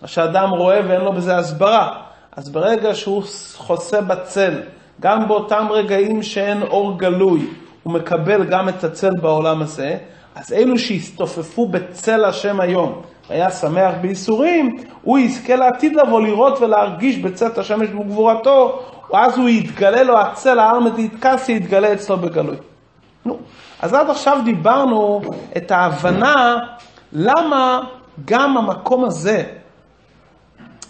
מה שאדם רואה ואין לו בזה הסברה. אז ברגע שהוא חוסה בצל, גם באותם רגעים שאין אור גלוי, הוא מקבל גם את הצל בעולם הזה, אז אלו שהסתופפו בצל השם היום, והיה שמח בייסורים, הוא יזכה לעתיד לבוא לראות ולהרגיש בצאת השמש ובגבורתו, ואז הוא יתגלה לו, הצל הארמד יתכסי, יתגלה אצלו בגלוי. נו, אז עד עכשיו דיברנו את ההבנה למה גם המקום הזה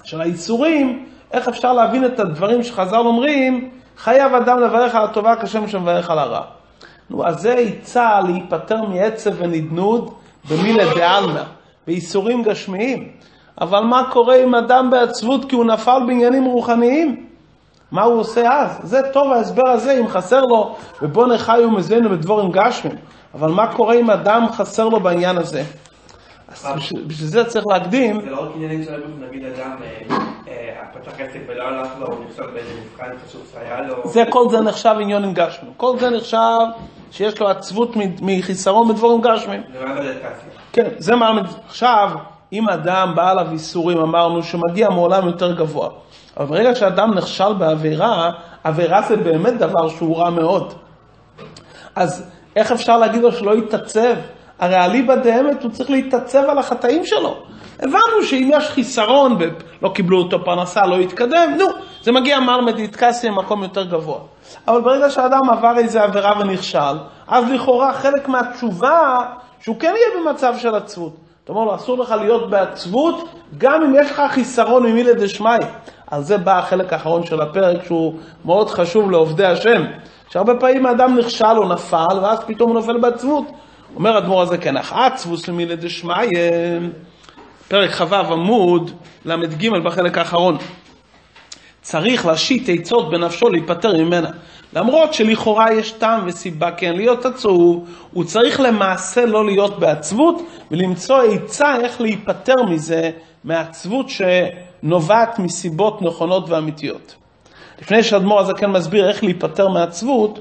של האיסורים, איך אפשר להבין את הדברים שחז"ל אומרים, חייב אדם לברך על הטובה כשם שמברך על הרע. נו, אז זה עצה להיפטר מעצב ונדנוד במילה דעלמא, בייסורים גשמיים. אבל מה קורה עם אדם בעצבות כי הוא נפל בעניינים רוחניים? מה הוא עושה אז? זה טוב ההסבר הזה, אם חסר לו, ובוא נחי ומזינו בדבורים גשמים. אבל מה קורה אם אדם חסר לו בעניין הזה? אז בשביל, זה צריך להקדים.
זה לא רק עניינים של הגוף, נגיד אדם אה, אה, פתח עסק ולא הלך לו, הוא נחשב באיזה מבחן חשוב שהיה לו.
זה, כל זה נחשב עניון עם גשמים. כל זה נחשב שיש לו עצבות מחיסרון בדבורים גשמים.
זה מה בדרך כלל.
כן, זה מה... עכשיו, אם אדם בא עליו איסורים, אמרנו שמגיע מעולם יותר גבוה. אבל ברגע שאדם נכשל בעבירה, עבירה זה באמת דבר שהוא רע מאוד. אז איך אפשר להגיד לו שלא יתעצב? הרי אליבא דאמת הוא צריך להתעצב על החטאים שלו. הבנו שאם יש חיסרון ולא קיבלו אותו פרנסה, לא יתקדם, נו, זה מגיע מרמד יתקסי למקום יותר גבוה. אבל ברגע שאדם עבר איזה עבירה ונכשל, אז לכאורה חלק מהתשובה שהוא כן יהיה במצב של עצבות. אתה אומר לו, אסור לך להיות בעצבות, גם אם יש לך חיסרון ממילי דשמיא. על זה בא החלק האחרון של הפרק, שהוא מאוד חשוב לעובדי השם. שהרבה פעמים האדם נכשל או נפל, ואז פתאום הוא נופל בעצבות. אומר אדמו"ר הזה כן, אך עצבוס למילי דשמיא, פרק כ"ו עמוד ל"ג בחלק האחרון. צריך להשית עצות בנפשו להיפטר ממנה. למרות שלכאורה יש טעם וסיבה כן להיות עצוב, הוא צריך למעשה לא להיות בעצבות ולמצוא עצה איך להיפטר מזה, מעצבות שנובעת מסיבות נכונות ואמיתיות. לפני שאדמו"ר הזקן מסביר איך להיפטר מעצבות,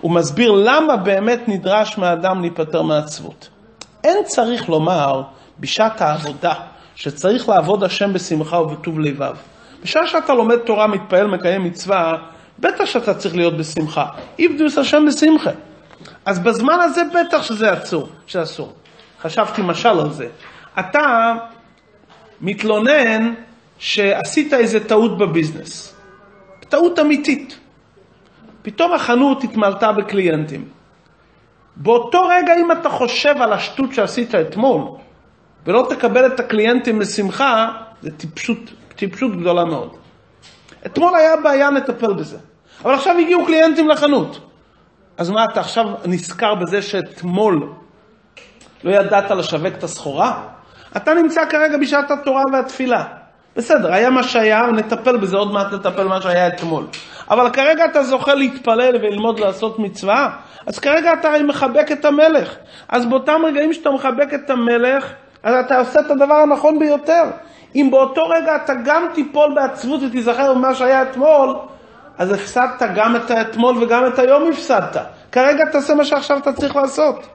הוא מסביר למה באמת נדרש מהאדם להיפטר מעצבות. אין צריך לומר בשעת העבודה שצריך לעבוד השם בשמחה ובטוב לבב. בשעה שאתה לומד תורה, מתפעל, מקיים מצווה, בטח שאתה צריך להיות בשמחה. את השם בשמחה. אז בזמן הזה בטח שזה אסור, שאסור. חשבתי משל על זה. אתה מתלונן שעשית איזה טעות בביזנס. טעות אמיתית. פתאום החנות התמלתה בקליינטים. באותו רגע, אם אתה חושב על השטות שעשית אתמול, ולא תקבל את הקליינטים בשמחה, זה טיפשות, טיפשות גדולה מאוד. אתמול היה בעיה לטפל בזה, אבל עכשיו הגיעו קליינטים לחנות. אז מה, אתה עכשיו נזכר בזה שאתמול לא ידעת לשווק את הסחורה? אתה נמצא כרגע בשעת התורה והתפילה. בסדר, היה מה שהיה, נטפל בזה, עוד מעט נטפל במה שהיה אתמול. אבל כרגע אתה זוכה להתפלל וללמוד לעשות מצווה, אז כרגע אתה מחבק את המלך. אז באותם רגעים שאתה מחבק את המלך, אז אתה עושה את הדבר הנכון ביותר. אם באותו רגע אתה גם תיפול בעצבות ותיזכר במה שהיה אתמול, אז הפסדת גם את האתמול וגם את היום הפסדת. כרגע תעשה מה שעכשיו אתה צריך לעשות.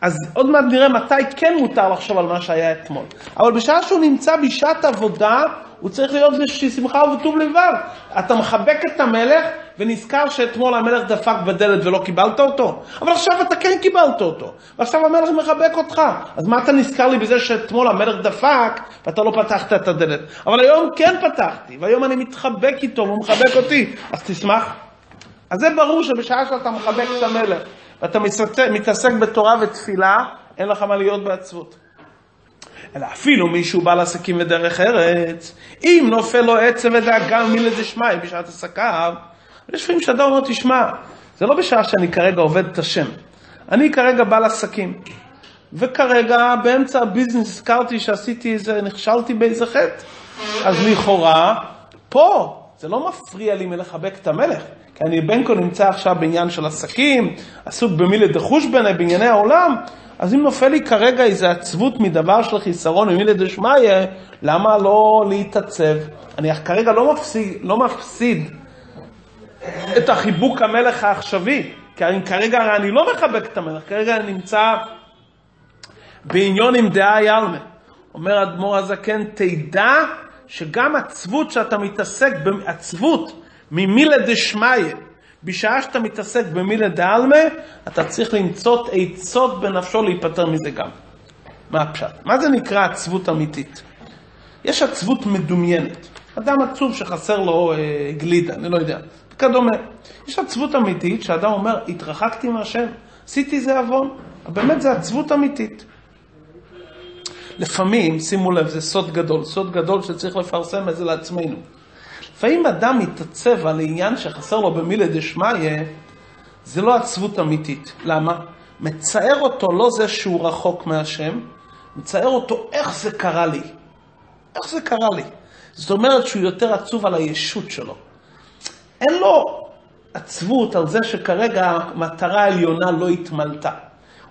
אז עוד מעט נראה מתי כן מותר לחשוב על מה שהיה אתמול. אבל בשעה שהוא נמצא בשעת עבודה, הוא צריך להיות בשמחה ובטוב לבב. אתה מחבק את המלך ונזכר שאתמול המלך דפק בדלת ולא קיבלת אותו, אבל עכשיו אתה כן קיבלת אותו, ועכשיו המלך מחבק אותך. אז מה אתה נזכר לי בזה שאתמול המלך דפק ואתה לא פתחת את הדלת? אבל היום כן פתחתי, והיום אני מתחבק איתו והוא מחבק אותי, אז תשמח. אז זה ברור שבשעה שאתה מחבק את המלך ואתה מתעסק בתורה ותפילה, אין לך מה להיות בעצבות. אלא אפילו מישהו בעל עסקים ודרך ארץ, אם נופל לו עצב ודאגה מילי דשמיא בשעת עסקיו, יש לפעמים שאדם אומר, תשמע, זה לא בשעה שאני כרגע עובד את השם, אני כרגע בעל עסקים, וכרגע באמצע הביזנס הזכרתי שעשיתי איזה, נכשלתי באיזה חטא, אז לכאורה, פה, זה לא מפריע לי מלחבק את המלך, כי אני בין כה נמצא עכשיו בעניין של עסקים, עסוק במילי דחוש ביני, בענייני העולם, אז אם נופל לי כרגע איזו עצבות מדבר של חיסרון ממילי דשמיא, למה לא להתעצב? אני כרגע לא מפסיד, לא מפסיד את החיבוק המלך העכשווי, כי כרגע אני לא מחבק את המלך, כרגע אני נמצא בעניון עם דעה ילמה. אומר אדמו"ר הזקן, תדע שגם עצבות שאתה מתעסק, עצבות ממילה דשמיא, בשעה שאתה מתעסק במילה דעלמה, אתה צריך למצוא עצות בנפשו להיפטר מזה גם. מה הפשט? מה זה נקרא עצבות אמיתית? יש עצבות מדומיינת. אדם עצוב שחסר לו אה, גלידה, אני לא יודע, וכדומה. יש עצבות אמיתית שאדם אומר, התרחקתי מהשם, עשיתי איזה עוון. באמת זה עצבות אמיתית. לפעמים, שימו לב, זה סוד גדול, סוד גדול שצריך לפרסם את זה לעצמנו. לפעמים אדם מתעצב על עניין שחסר לו במילי דשמיא, זה לא עצבות אמיתית. למה? מצער אותו לא זה שהוא רחוק מהשם, מצער אותו איך זה קרה לי. איך זה קרה לי? זאת אומרת שהוא יותר עצוב על הישות שלו. אין לו עצבות על זה שכרגע המטרה העליונה לא התמלתה.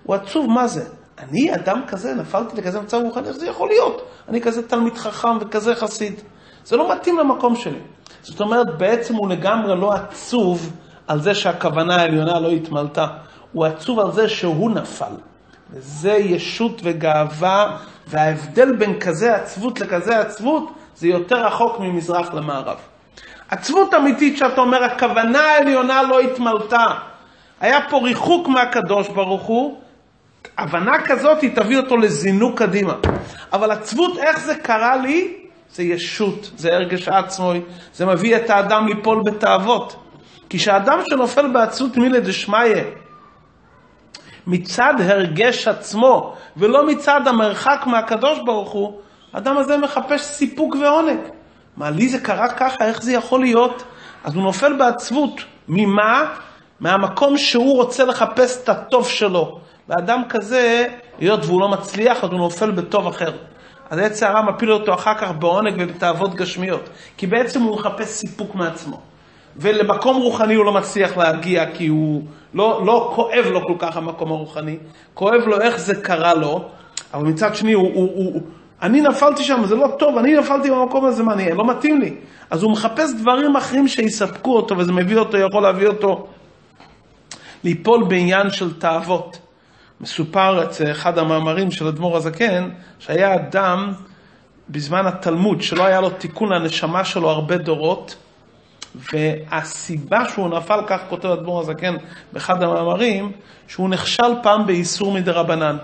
הוא עצוב מה זה? אני אדם כזה, נפלתי לכזה מצב רוחני, איך זה יכול להיות? אני כזה תלמיד חכם וכזה חסיד. זה לא מתאים למקום שלי. זאת אומרת, בעצם הוא לגמרי לא עצוב על זה שהכוונה העליונה לא התמלתה. הוא עצוב על זה שהוא נפל. וזה ישות וגאווה, וההבדל בין כזה עצבות לכזה עצבות, זה יותר רחוק ממזרח למערב. עצבות אמיתית שאתה אומר, הכוונה העליונה לא התמלתה. היה פה ריחוק מהקדוש ברוך הוא, הבנה כזאת היא תביא אותו לזינוק קדימה. אבל עצבות, איך זה קרה לי? זה ישות, זה הרגש עצמוי, זה מביא את האדם ליפול בתאוות. כי כשאדם שנופל בעצות מילי דשמיא, מצד הרגש עצמו, ולא מצד המרחק מהקדוש ברוך הוא, האדם הזה מחפש סיפוק ועונג. מה, לי זה קרה ככה, איך זה יכול להיות? אז הוא נופל בעצבות. ממה? מהמקום שהוא רוצה לחפש את הטוב שלו. ואדם כזה, היות והוא לא מצליח, אז הוא נופל בטוב אחר. אז עץ הרע מפיל אותו אחר כך בעונג ובתאוות גשמיות. כי בעצם הוא מחפש סיפוק מעצמו. ולמקום רוחני הוא לא מצליח להגיע, כי הוא לא, לא כואב לו כל כך המקום הרוחני, כואב לו איך זה קרה לו, אבל מצד שני, הוא, הוא, הוא, אני נפלתי שם, זה לא טוב, אני נפלתי במקום הזה, מה אני, לא מתאים לי. אז הוא מחפש דברים אחרים שיספקו אותו, וזה מביא אותו, יכול להביא אותו ליפול בעניין של תאוות. מסופר אצל אחד המאמרים של אדמו"ר הזקן, שהיה אדם בזמן התלמוד, שלא היה לו תיקון לנשמה שלו הרבה דורות, והסיבה שהוא נפל, כך כותב אדמו"ר הזקן באחד המאמרים, שהוא נכשל פעם באיסור מדי רבנן.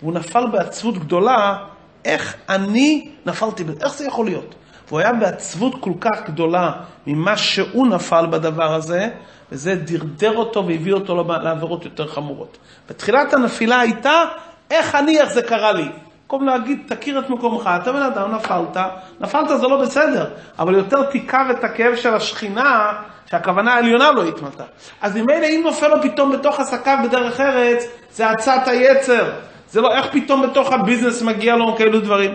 הוא נפל בעצבות גדולה, איך אני נפלתי, איך זה יכול להיות? והוא היה בעצבות כל כך גדולה ממה שהוא נפל בדבר הזה, וזה דרדר אותו והביא אותו לעבירות יותר חמורות. בתחילת הנפילה הייתה, איך אני, איך זה קרה לי. במקום להגיד, תכיר את מקומך, אתה בן אדם, נפלת, נפלת זה לא בסדר, אבל יותר תיכר את הכאב של השכינה, שהכוונה העליונה לא התמלתה. אז ממילא אם נופל לו פתאום בתוך עסקיו בדרך ארץ, זה עצת היצר. זה לא, איך פתאום בתוך הביזנס מגיע לו כאלו דברים?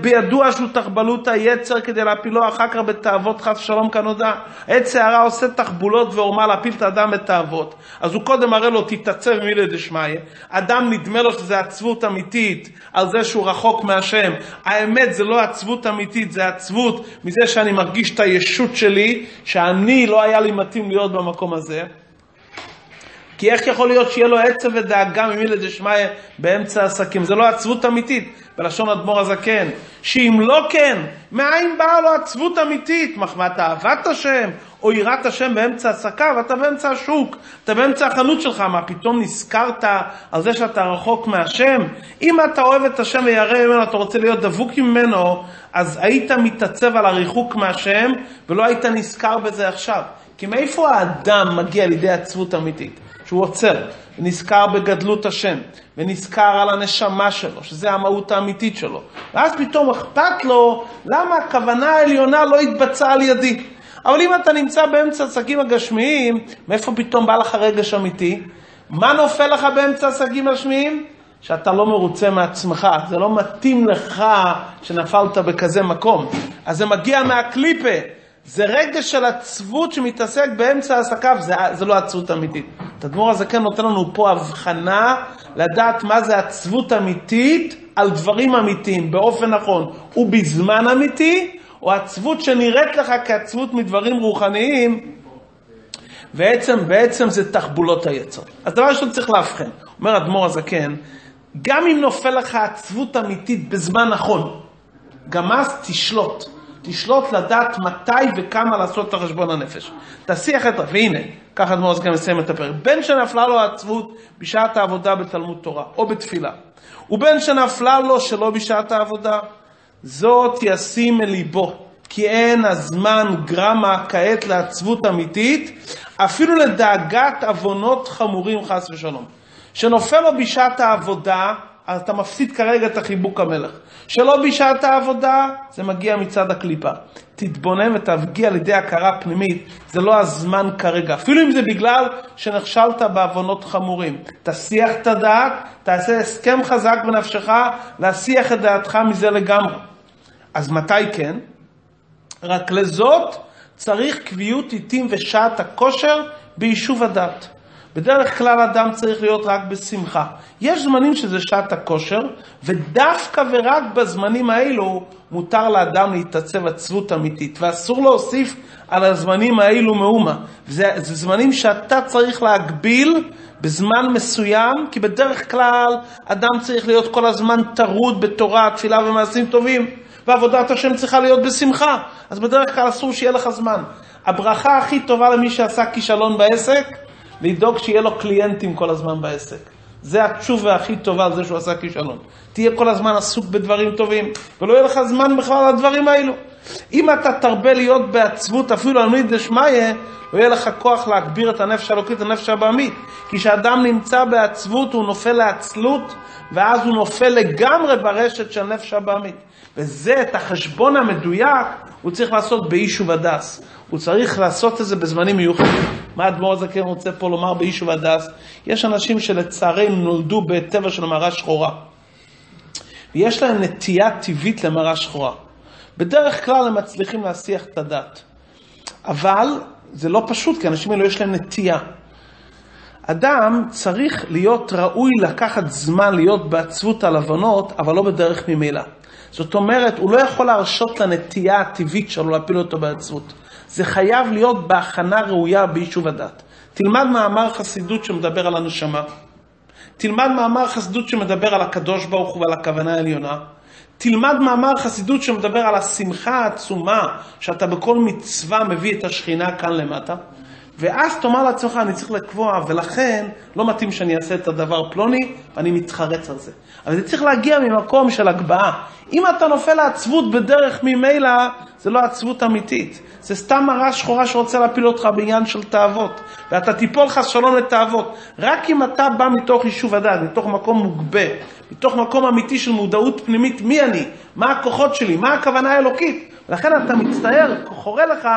בידוע שהוא תחבלות היצר כדי להפילו אחר כך בתאוות חס ושלום כנודע. עץ שערה עושה תחבולות ועורמה להפיל את האדם בתאוות. אז הוא קודם מראה לו תתעצב מילי דשמיא. אדם נדמה לו שזה עצבות אמיתית על זה שהוא רחוק מהשם. האמת זה לא עצבות אמיתית, זה עצבות מזה שאני מרגיש את הישות שלי, שאני לא היה לי מתאים להיות במקום הזה. כי איך יכול להיות שיהיה לו עצב ודאגה ממילי דשמיא באמצע העסקים? זה לא עצבות אמיתית. בלשון אדמו"ר הזקן, שאם לא כן, מאין באה לו עצבות אמיתית? מחמת אהבת השם או יראת השם באמצע עסקיו? אתה באמצע השוק, אתה באמצע החנות שלך, מה פתאום נזכרת על זה שאתה רחוק מהשם? אם אתה אוהב את השם וירא ממנו, אתה רוצה להיות דבוק ממנו, אז היית מתעצב על הריחוק מהשם ולא היית נזכר בזה עכשיו. כי מאיפה האדם מגיע לידי עצבות אמיתית? שהוא עוצר, ונזכר בגדלות השם, ונזכר על הנשמה שלו, שזה המהות האמיתית שלו. ואז פתאום אכפת לו למה הכוונה העליונה לא התבצעה על ידי. אבל אם אתה נמצא באמצע עסקים הגשמיים, מאיפה פתאום בא לך רגש אמיתי? מה נופל לך באמצע עסקים גשמיים? שאתה לא מרוצה מעצמך, זה לא מתאים לך שנפלת בכזה מקום. אז זה מגיע מהקליפה. זה רגע של עצבות שמתעסק באמצע עסקיו, זה, זה לא עצבות אמיתית. תדמור הזה כן נותן לנו פה הבחנה לדעת מה זה עצבות אמיתית על דברים אמיתיים, באופן נכון ובזמן אמיתי, או עצבות שנראית לך כעצבות מדברים רוחניים, בעצם, בעצם זה תחבולות היצר. אז דבר ראשון צריך לאבחן. אומר אדמו"ר הזקן, גם אם נופל לך עצבות אמיתית בזמן נכון, גם אז תשלוט. תשלוט לדעת מתי וכמה לעשות את החשבון הנפש. תסיח את... והנה, ככה אדמו"ר הזקן מסיים את הפרק. בין שנפלה לו העצבות בשעת העבודה בתלמוד תורה או בתפילה, ובין שנפלה לו שלא בשעת העבודה, זאת ישים אל ליבו, כי אין הזמן גרמה כעת לעצבות אמיתית, אפילו לדאגת עוונות חמורים חס ושלום. שנופל לו בשעת העבודה, אז אתה מפסיד כרגע את החיבוק המלך. שלא בשעת העבודה, זה מגיע מצד הקליפה. תתבונן ותגיע לידי הכרה פנימית, זה לא הזמן כרגע. אפילו אם זה בגלל שנכשלת בעוונות חמורים. תסיח את הדעת, תעשה הסכם חזק בנפשך, להסיח את דעתך מזה לגמרי. אז מתי כן? רק לזאת צריך קביעות עיתים ושעת הכושר ביישוב הדת. בדרך כלל אדם צריך להיות רק בשמחה. יש זמנים שזה שעת הכושר, ודווקא ורק בזמנים האלו מותר לאדם להתעצב עצבות אמיתית, ואסור להוסיף על הזמנים האלו מאומה. זה, זה זמנים שאתה צריך להגביל בזמן מסוים, כי בדרך כלל אדם צריך להיות כל הזמן טרוד בתורה, תפילה ומעשים טובים, ועבודת השם צריכה להיות בשמחה. אז בדרך כלל אסור שיהיה לך זמן. הברכה הכי טובה למי שעשה כישלון בעסק, לדאוג שיהיה לו קליינטים כל הזמן בעסק. זה התשובה הכי טובה על זה שהוא עשה כישלון. תהיה כל הזמן עסוק בדברים טובים, ולא יהיה לך זמן בכלל לדברים האלו. אם אתה תרבה להיות בעצבות, אפילו על מיד דשמיא, לא יהיה לך כוח להגביר את הנפש האלוקית, הנפש הבעמית. כי כשאדם נמצא בעצבות, הוא נופל לעצלות, ואז הוא נופל לגמרי ברשת של נפש הבעמית. וזה, את החשבון המדויק, הוא צריך לעשות באיש ובדס. הוא צריך לעשות את זה בזמנים מיוחדים. מה אדמו"ר הזקן רוצה פה לומר באיש ובדס? יש אנשים שלצערנו נולדו בטבע של מראה שחורה. ויש להם נטייה טבעית למראה שחורה. בדרך כלל הם מצליחים להסיח את הדת. אבל זה לא פשוט, כי אנשים האלו יש להם נטייה. אדם צריך להיות ראוי לקחת זמן להיות בעצבות הלבנות, אבל לא בדרך ממילא. זאת אומרת, הוא לא יכול להרשות לנטייה הטבעית שלו להפיל אותו בעצבות. זה חייב להיות בהכנה ראויה ביישוב הדת. תלמד מאמר חסידות שמדבר על הנשמה. תלמד מאמר חסידות שמדבר על הקדוש ברוך הוא ועל הכוונה העליונה. תלמד מאמר חסידות שמדבר על השמחה העצומה שאתה בכל מצווה מביא את השכינה כאן למטה. ואז תאמר לעצמך, אני צריך לקבוע, ולכן לא מתאים שאני אעשה את הדבר פלוני, ואני מתחרץ על זה. אבל זה צריך להגיע ממקום של הגבהה. אם אתה נופל לעצבות בדרך ממילא, זה לא עצבות אמיתית. זה סתם מראה שחורה שרוצה להפיל אותך בעניין של תאוות. ואתה תיפול לך שלום לתאוות. רק אם אתה בא מתוך יישוב הדעת, מתוך מקום מוגבה, מתוך מקום אמיתי של מודעות פנימית, מי אני? מה הכוחות שלי? מה הכוונה האלוקית? לכן אתה מצטער, חורה לך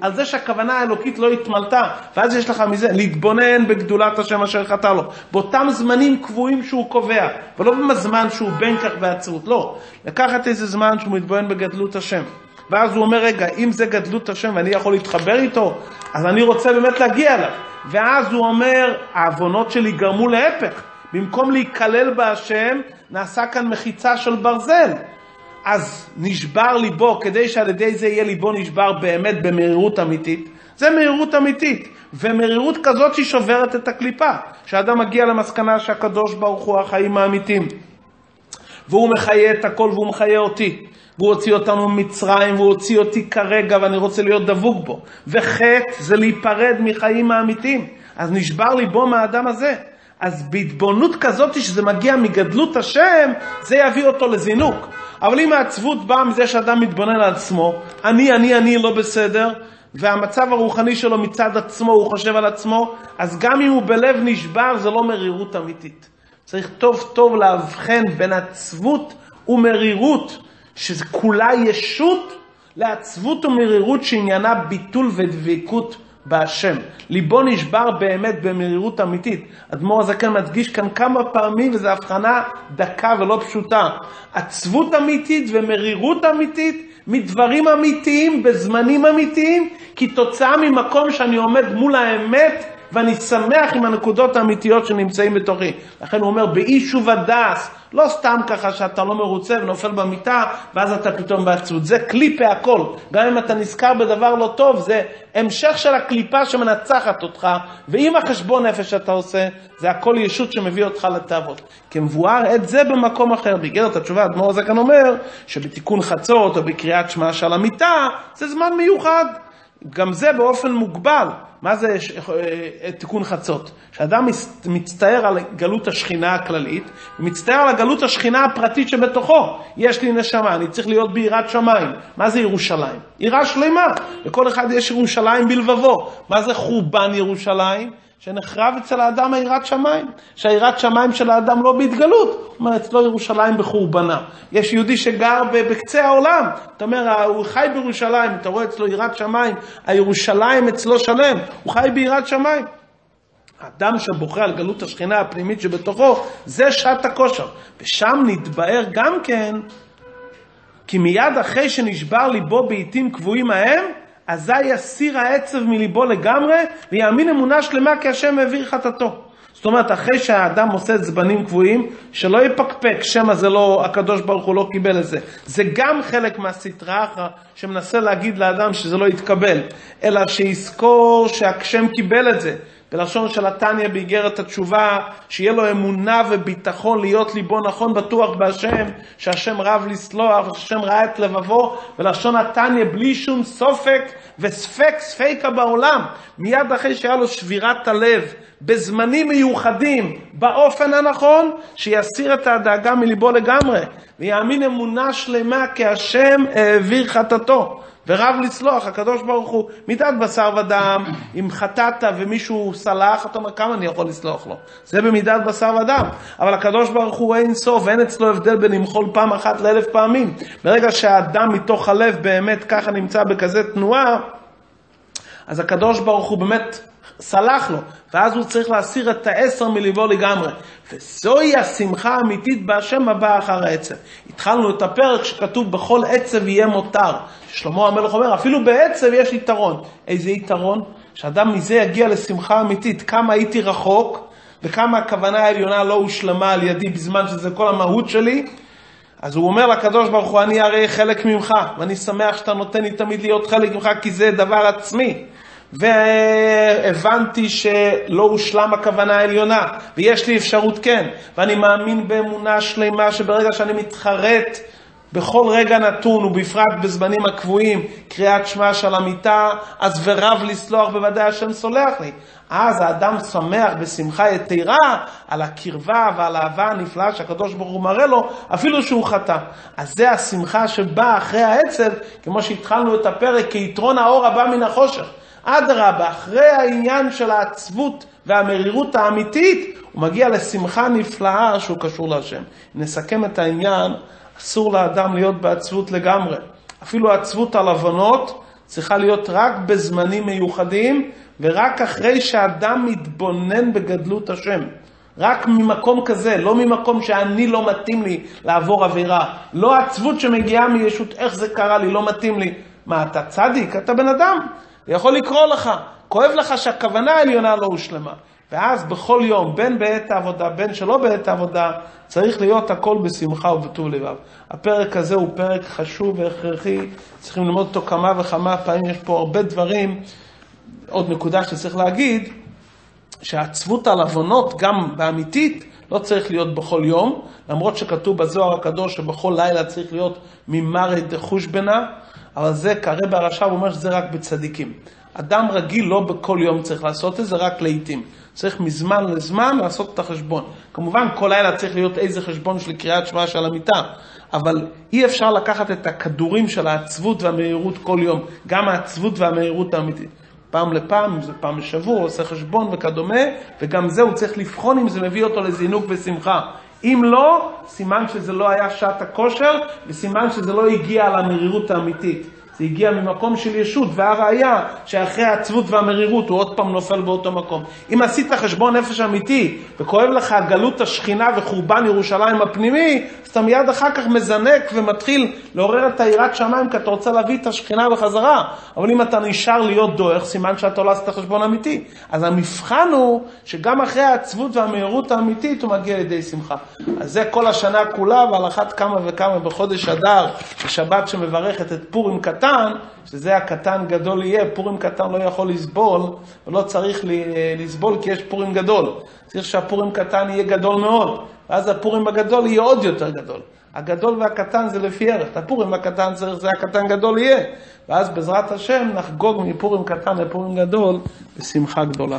על זה שהכוונה האלוקית לא התמלתה, ואז יש לך מזה להתבונן בגדולת השם אשר חטא לו, באותם זמנים קבועים שהוא קובע, ולא בזמן שהוא בין כך בעצרות, לא. לקחת איזה זמן שהוא מתבונן בגדלות השם. ואז הוא אומר, רגע, אם זה גדלות השם ואני יכול להתחבר איתו, אז אני רוצה באמת להגיע אליו. ואז הוא אומר, העוונות שלי גרמו להפך. במקום להיכלל בהשם, נעשה כאן מחיצה של ברזל. אז נשבר ליבו, כדי שעל ידי זה יהיה ליבו נשבר באמת במרירות אמיתית. זה מרירות אמיתית, ומרירות כזאת שהיא שוברת את הקליפה, שאדם מגיע למסקנה שהקדוש ברוך הוא החיים האמיתיים, והוא מחיה את הכל והוא מחיה אותי, והוא הוציא אותנו ממצרים והוא הוציא אותי כרגע ואני רוצה להיות דבוק בו, וחטא זה להיפרד מחיים האמיתיים, אז נשבר ליבו מהאדם הזה. אז בהתבוננות כזאת שזה מגיע מגדלות השם, זה יביא אותו לזינוק. אבל אם העצבות באה מזה שאדם מתבונן על עצמו, אני, אני, אני לא בסדר, והמצב הרוחני שלו מצד עצמו, הוא חושב על עצמו, אז גם אם הוא בלב נשבר, זה לא מרירות אמיתית. צריך טוב טוב להבחן בין עצבות ומרירות, שזה כולה ישות, לעצבות ומרירות שעניינה ביטול ודבקות בהשם. ליבו נשבר באמת במרירות אמיתית. אדמו"ר הזקן מדגיש כאן כמה פעמים, וזו הבחנה דקה ולא פשוטה. עצבות אמיתית ומרירות אמיתית מדברים אמיתיים בזמנים אמיתיים, כתוצאה ממקום שאני עומד מול האמת ואני שמח עם הנקודות האמיתיות שנמצאים בתוכי. לכן הוא אומר, באיש ובדס, לא סתם ככה שאתה לא מרוצה ונופל במיטה, ואז אתה פתאום בעצבות. זה קליפה הכל. גם אם אתה נזכר בדבר לא טוב, זה המשך של הקליפה שמנצחת אותך, ועם החשבון נפש שאתה עושה, זה הכל ישות שמביא אותך לתאוות. כמבואר את זה במקום אחר. באיגרת התשובה, אדמו"ר הזקן אומר, שבתיקון חצות או בקריאת שמע של המיטה, זה זמן מיוחד. גם זה באופן מוגבל. מה זה אה, תיקון חצות? כשאדם מצטער על גלות השכינה הכללית, ומצטער על הגלות השכינה הפרטית שבתוכו. יש לי נשמה, אני צריך להיות ביראת שמיים. מה זה ירושלים? יראה שלמה. לכל אחד יש ירושלים בלבבו. מה זה חורבן ירושלים? שנחרב אצל האדם היראת שמיים, שהיראת שמיים של האדם לא בהתגלות, הוא אומר אצלו ירושלים בחורבנה. יש יהודי שגר בקצה העולם, אתה אומר, הוא חי בירושלים, אתה רואה אצלו יראת שמיים, הירושלים אצלו שלם, הוא חי ביראת שמיים. האדם שבוכה על גלות השכינה הפנימית שבתוכו, זה שעת הכושר. ושם נתבאר גם כן, כי מיד אחרי שנשבר ליבו בעיתים קבועים ההם, אזי יסיר העצב מליבו לגמרי, ויאמין אמונה שלמה כי השם העביר חטאתו. זאת אומרת, אחרי שהאדם עושה זבנים קבועים, שלא יפקפק, שמא זה לא, הקדוש ברוך הוא לא קיבל את זה. זה גם חלק מהסטרה אחרא שמנסה להגיד לאדם שזה לא יתקבל, אלא שיזכור שהשם קיבל את זה. בלשון של התניא באיגרת התשובה, שיהיה לו אמונה וביטחון להיות ליבו נכון בטוח בהשם, שהשם רב לסלוח, ושהשם ראה את לבבו, ולשון התניא בלי שום סופק וספק ספיקה בעולם, מיד אחרי שהיה לו שבירת הלב, בזמנים מיוחדים, באופן הנכון, שיסיר את הדאגה מליבו לגמרי, ויאמין אמונה שלמה כי השם העביר חטאתו. ורב לסלוח, הקדוש ברוך הוא, מידת בשר ודם, אם חטאת ומישהו סלח, אתה אומר, כמה אני יכול לסלוח לו? זה במידת בשר ודם. אבל הקדוש ברוך הוא אין סוף, אין אצלו הבדל בין למחול פעם אחת לאלף פעמים. ברגע שהאדם מתוך הלב באמת ככה נמצא בכזה תנועה, אז הקדוש ברוך הוא באמת סלח לו, ואז הוא צריך להסיר את העשר מליבו לגמרי. וזוהי השמחה האמיתית בהשם הבא אחר העצב. התחלנו את הפרק שכתוב בכל עצב יהיה מותר. שלמה המלך אומר, אפילו בעצב יש יתרון. איזה יתרון? שאדם מזה יגיע לשמחה אמיתית. כמה הייתי רחוק, וכמה הכוונה העליונה לא הושלמה על ידי בזמן שזה כל המהות שלי. אז הוא אומר לקדוש ברוך הוא, אני הרי חלק ממך, ואני שמח שאתה נותן לי תמיד להיות חלק ממך, כי זה דבר עצמי. והבנתי שלא הושלם הכוונה העליונה, ויש לי אפשרות כן, ואני מאמין באמונה שלמה שברגע שאני מתחרט בכל רגע נתון, ובפרט בזמנים הקבועים, קריאת שמע של המיטה, אז ורב לסלוח בוודאי השם סולח לי. אז האדם שמח בשמחה יתרה על הקרבה ועל האהבה הנפלאה שהקדוש ברוך הוא מראה לו, אפילו שהוא חטא. אז זה השמחה שבאה אחרי העצב, כמו שהתחלנו את הפרק, כיתרון האור הבא מן החושך. אדרבה, אחרי העניין של העצבות והמרירות האמיתית, הוא מגיע לשמחה נפלאה שהוא קשור להשם. נסכם את העניין, אסור לאדם להיות בעצבות לגמרי. אפילו העצבות על הבנות צריכה להיות רק בזמנים מיוחדים, ורק אחרי שאדם מתבונן בגדלות השם. רק ממקום כזה, לא ממקום שאני לא מתאים לי לעבור עבירה. לא עצבות שמגיעה מישות, איך זה קרה לי, לא מתאים לי. מה, אתה צדיק? אתה בן אדם. זה יכול לקרוא לך. כואב לך שהכוונה העליונה לא הושלמה. ואז בכל יום, בין בעת העבודה, בין שלא בעת העבודה, צריך להיות הכל בשמחה ובטוב לבב. הפרק הזה הוא פרק חשוב והכרחי, צריכים ללמוד אותו כמה וכמה פעמים, יש פה הרבה דברים. עוד נקודה שצריך להגיד, שהעצבות על עוונות, גם באמיתית, לא צריך להיות בכל יום, למרות שכתוב בזוהר הקדוש שבכל לילה צריך להיות ממרי דחושבנה, אבל זה, כרבה הרש"ב אומר שזה רק בצדיקים. אדם רגיל לא בכל יום צריך לעשות את זה, רק לעיתים. צריך מזמן לזמן לעשות את החשבון. כמובן, כל לילה צריך להיות איזה חשבון של קריאת שמע של המיטה, אבל אי אפשר לקחת את הכדורים של העצבות והמהירות כל יום, גם העצבות והמהירות האמיתית. פעם לפעם, אם זה פעם בשבוע, עושה חשבון וכדומה, וגם זה הוא צריך לבחון אם זה מביא אותו לזינוק ושמחה. אם לא, סימן שזה לא היה שעת הכושר, וסימן שזה לא הגיע למרירות האמיתית. זה הגיע ממקום של ישות, והראיה שאחרי העצבות והמרירות הוא עוד פעם נופל באותו מקום. אם עשית חשבון נפש אמיתי, וכואב לך גלות השכינה וחורבן ירושלים הפנימי, אז אתה מיד אחר כך מזנק ומתחיל לעורר את היראת שמיים, כי אתה רוצה להביא את השכינה בחזרה. אבל אם אתה נשאר להיות דועך, סימן שאתה לא עשית חשבון אמיתי. אז המבחן הוא שגם אחרי העצבות והמהירות האמיתית הוא מגיע לידי שמחה. אז זה כל השנה כולה, ועל אחת כמה וכמה בחודש אדר, בשבת שמברכת את פורים קטן, שזה הקטן גדול יהיה, פורים קטן לא יכול לסבול, ולא צריך לסבול כי יש פורים גדול. צריך שהפורים קטן יהיה גדול מאוד, ואז הפורים הגדול יהיה עוד יותר גדול. הגדול והקטן זה לפי ערך, הפורים הקטן צריך זה הקטן גדול יהיה. ואז בעזרת השם נחגוג מפורים קטן לפורים גדול בשמחה גדולה.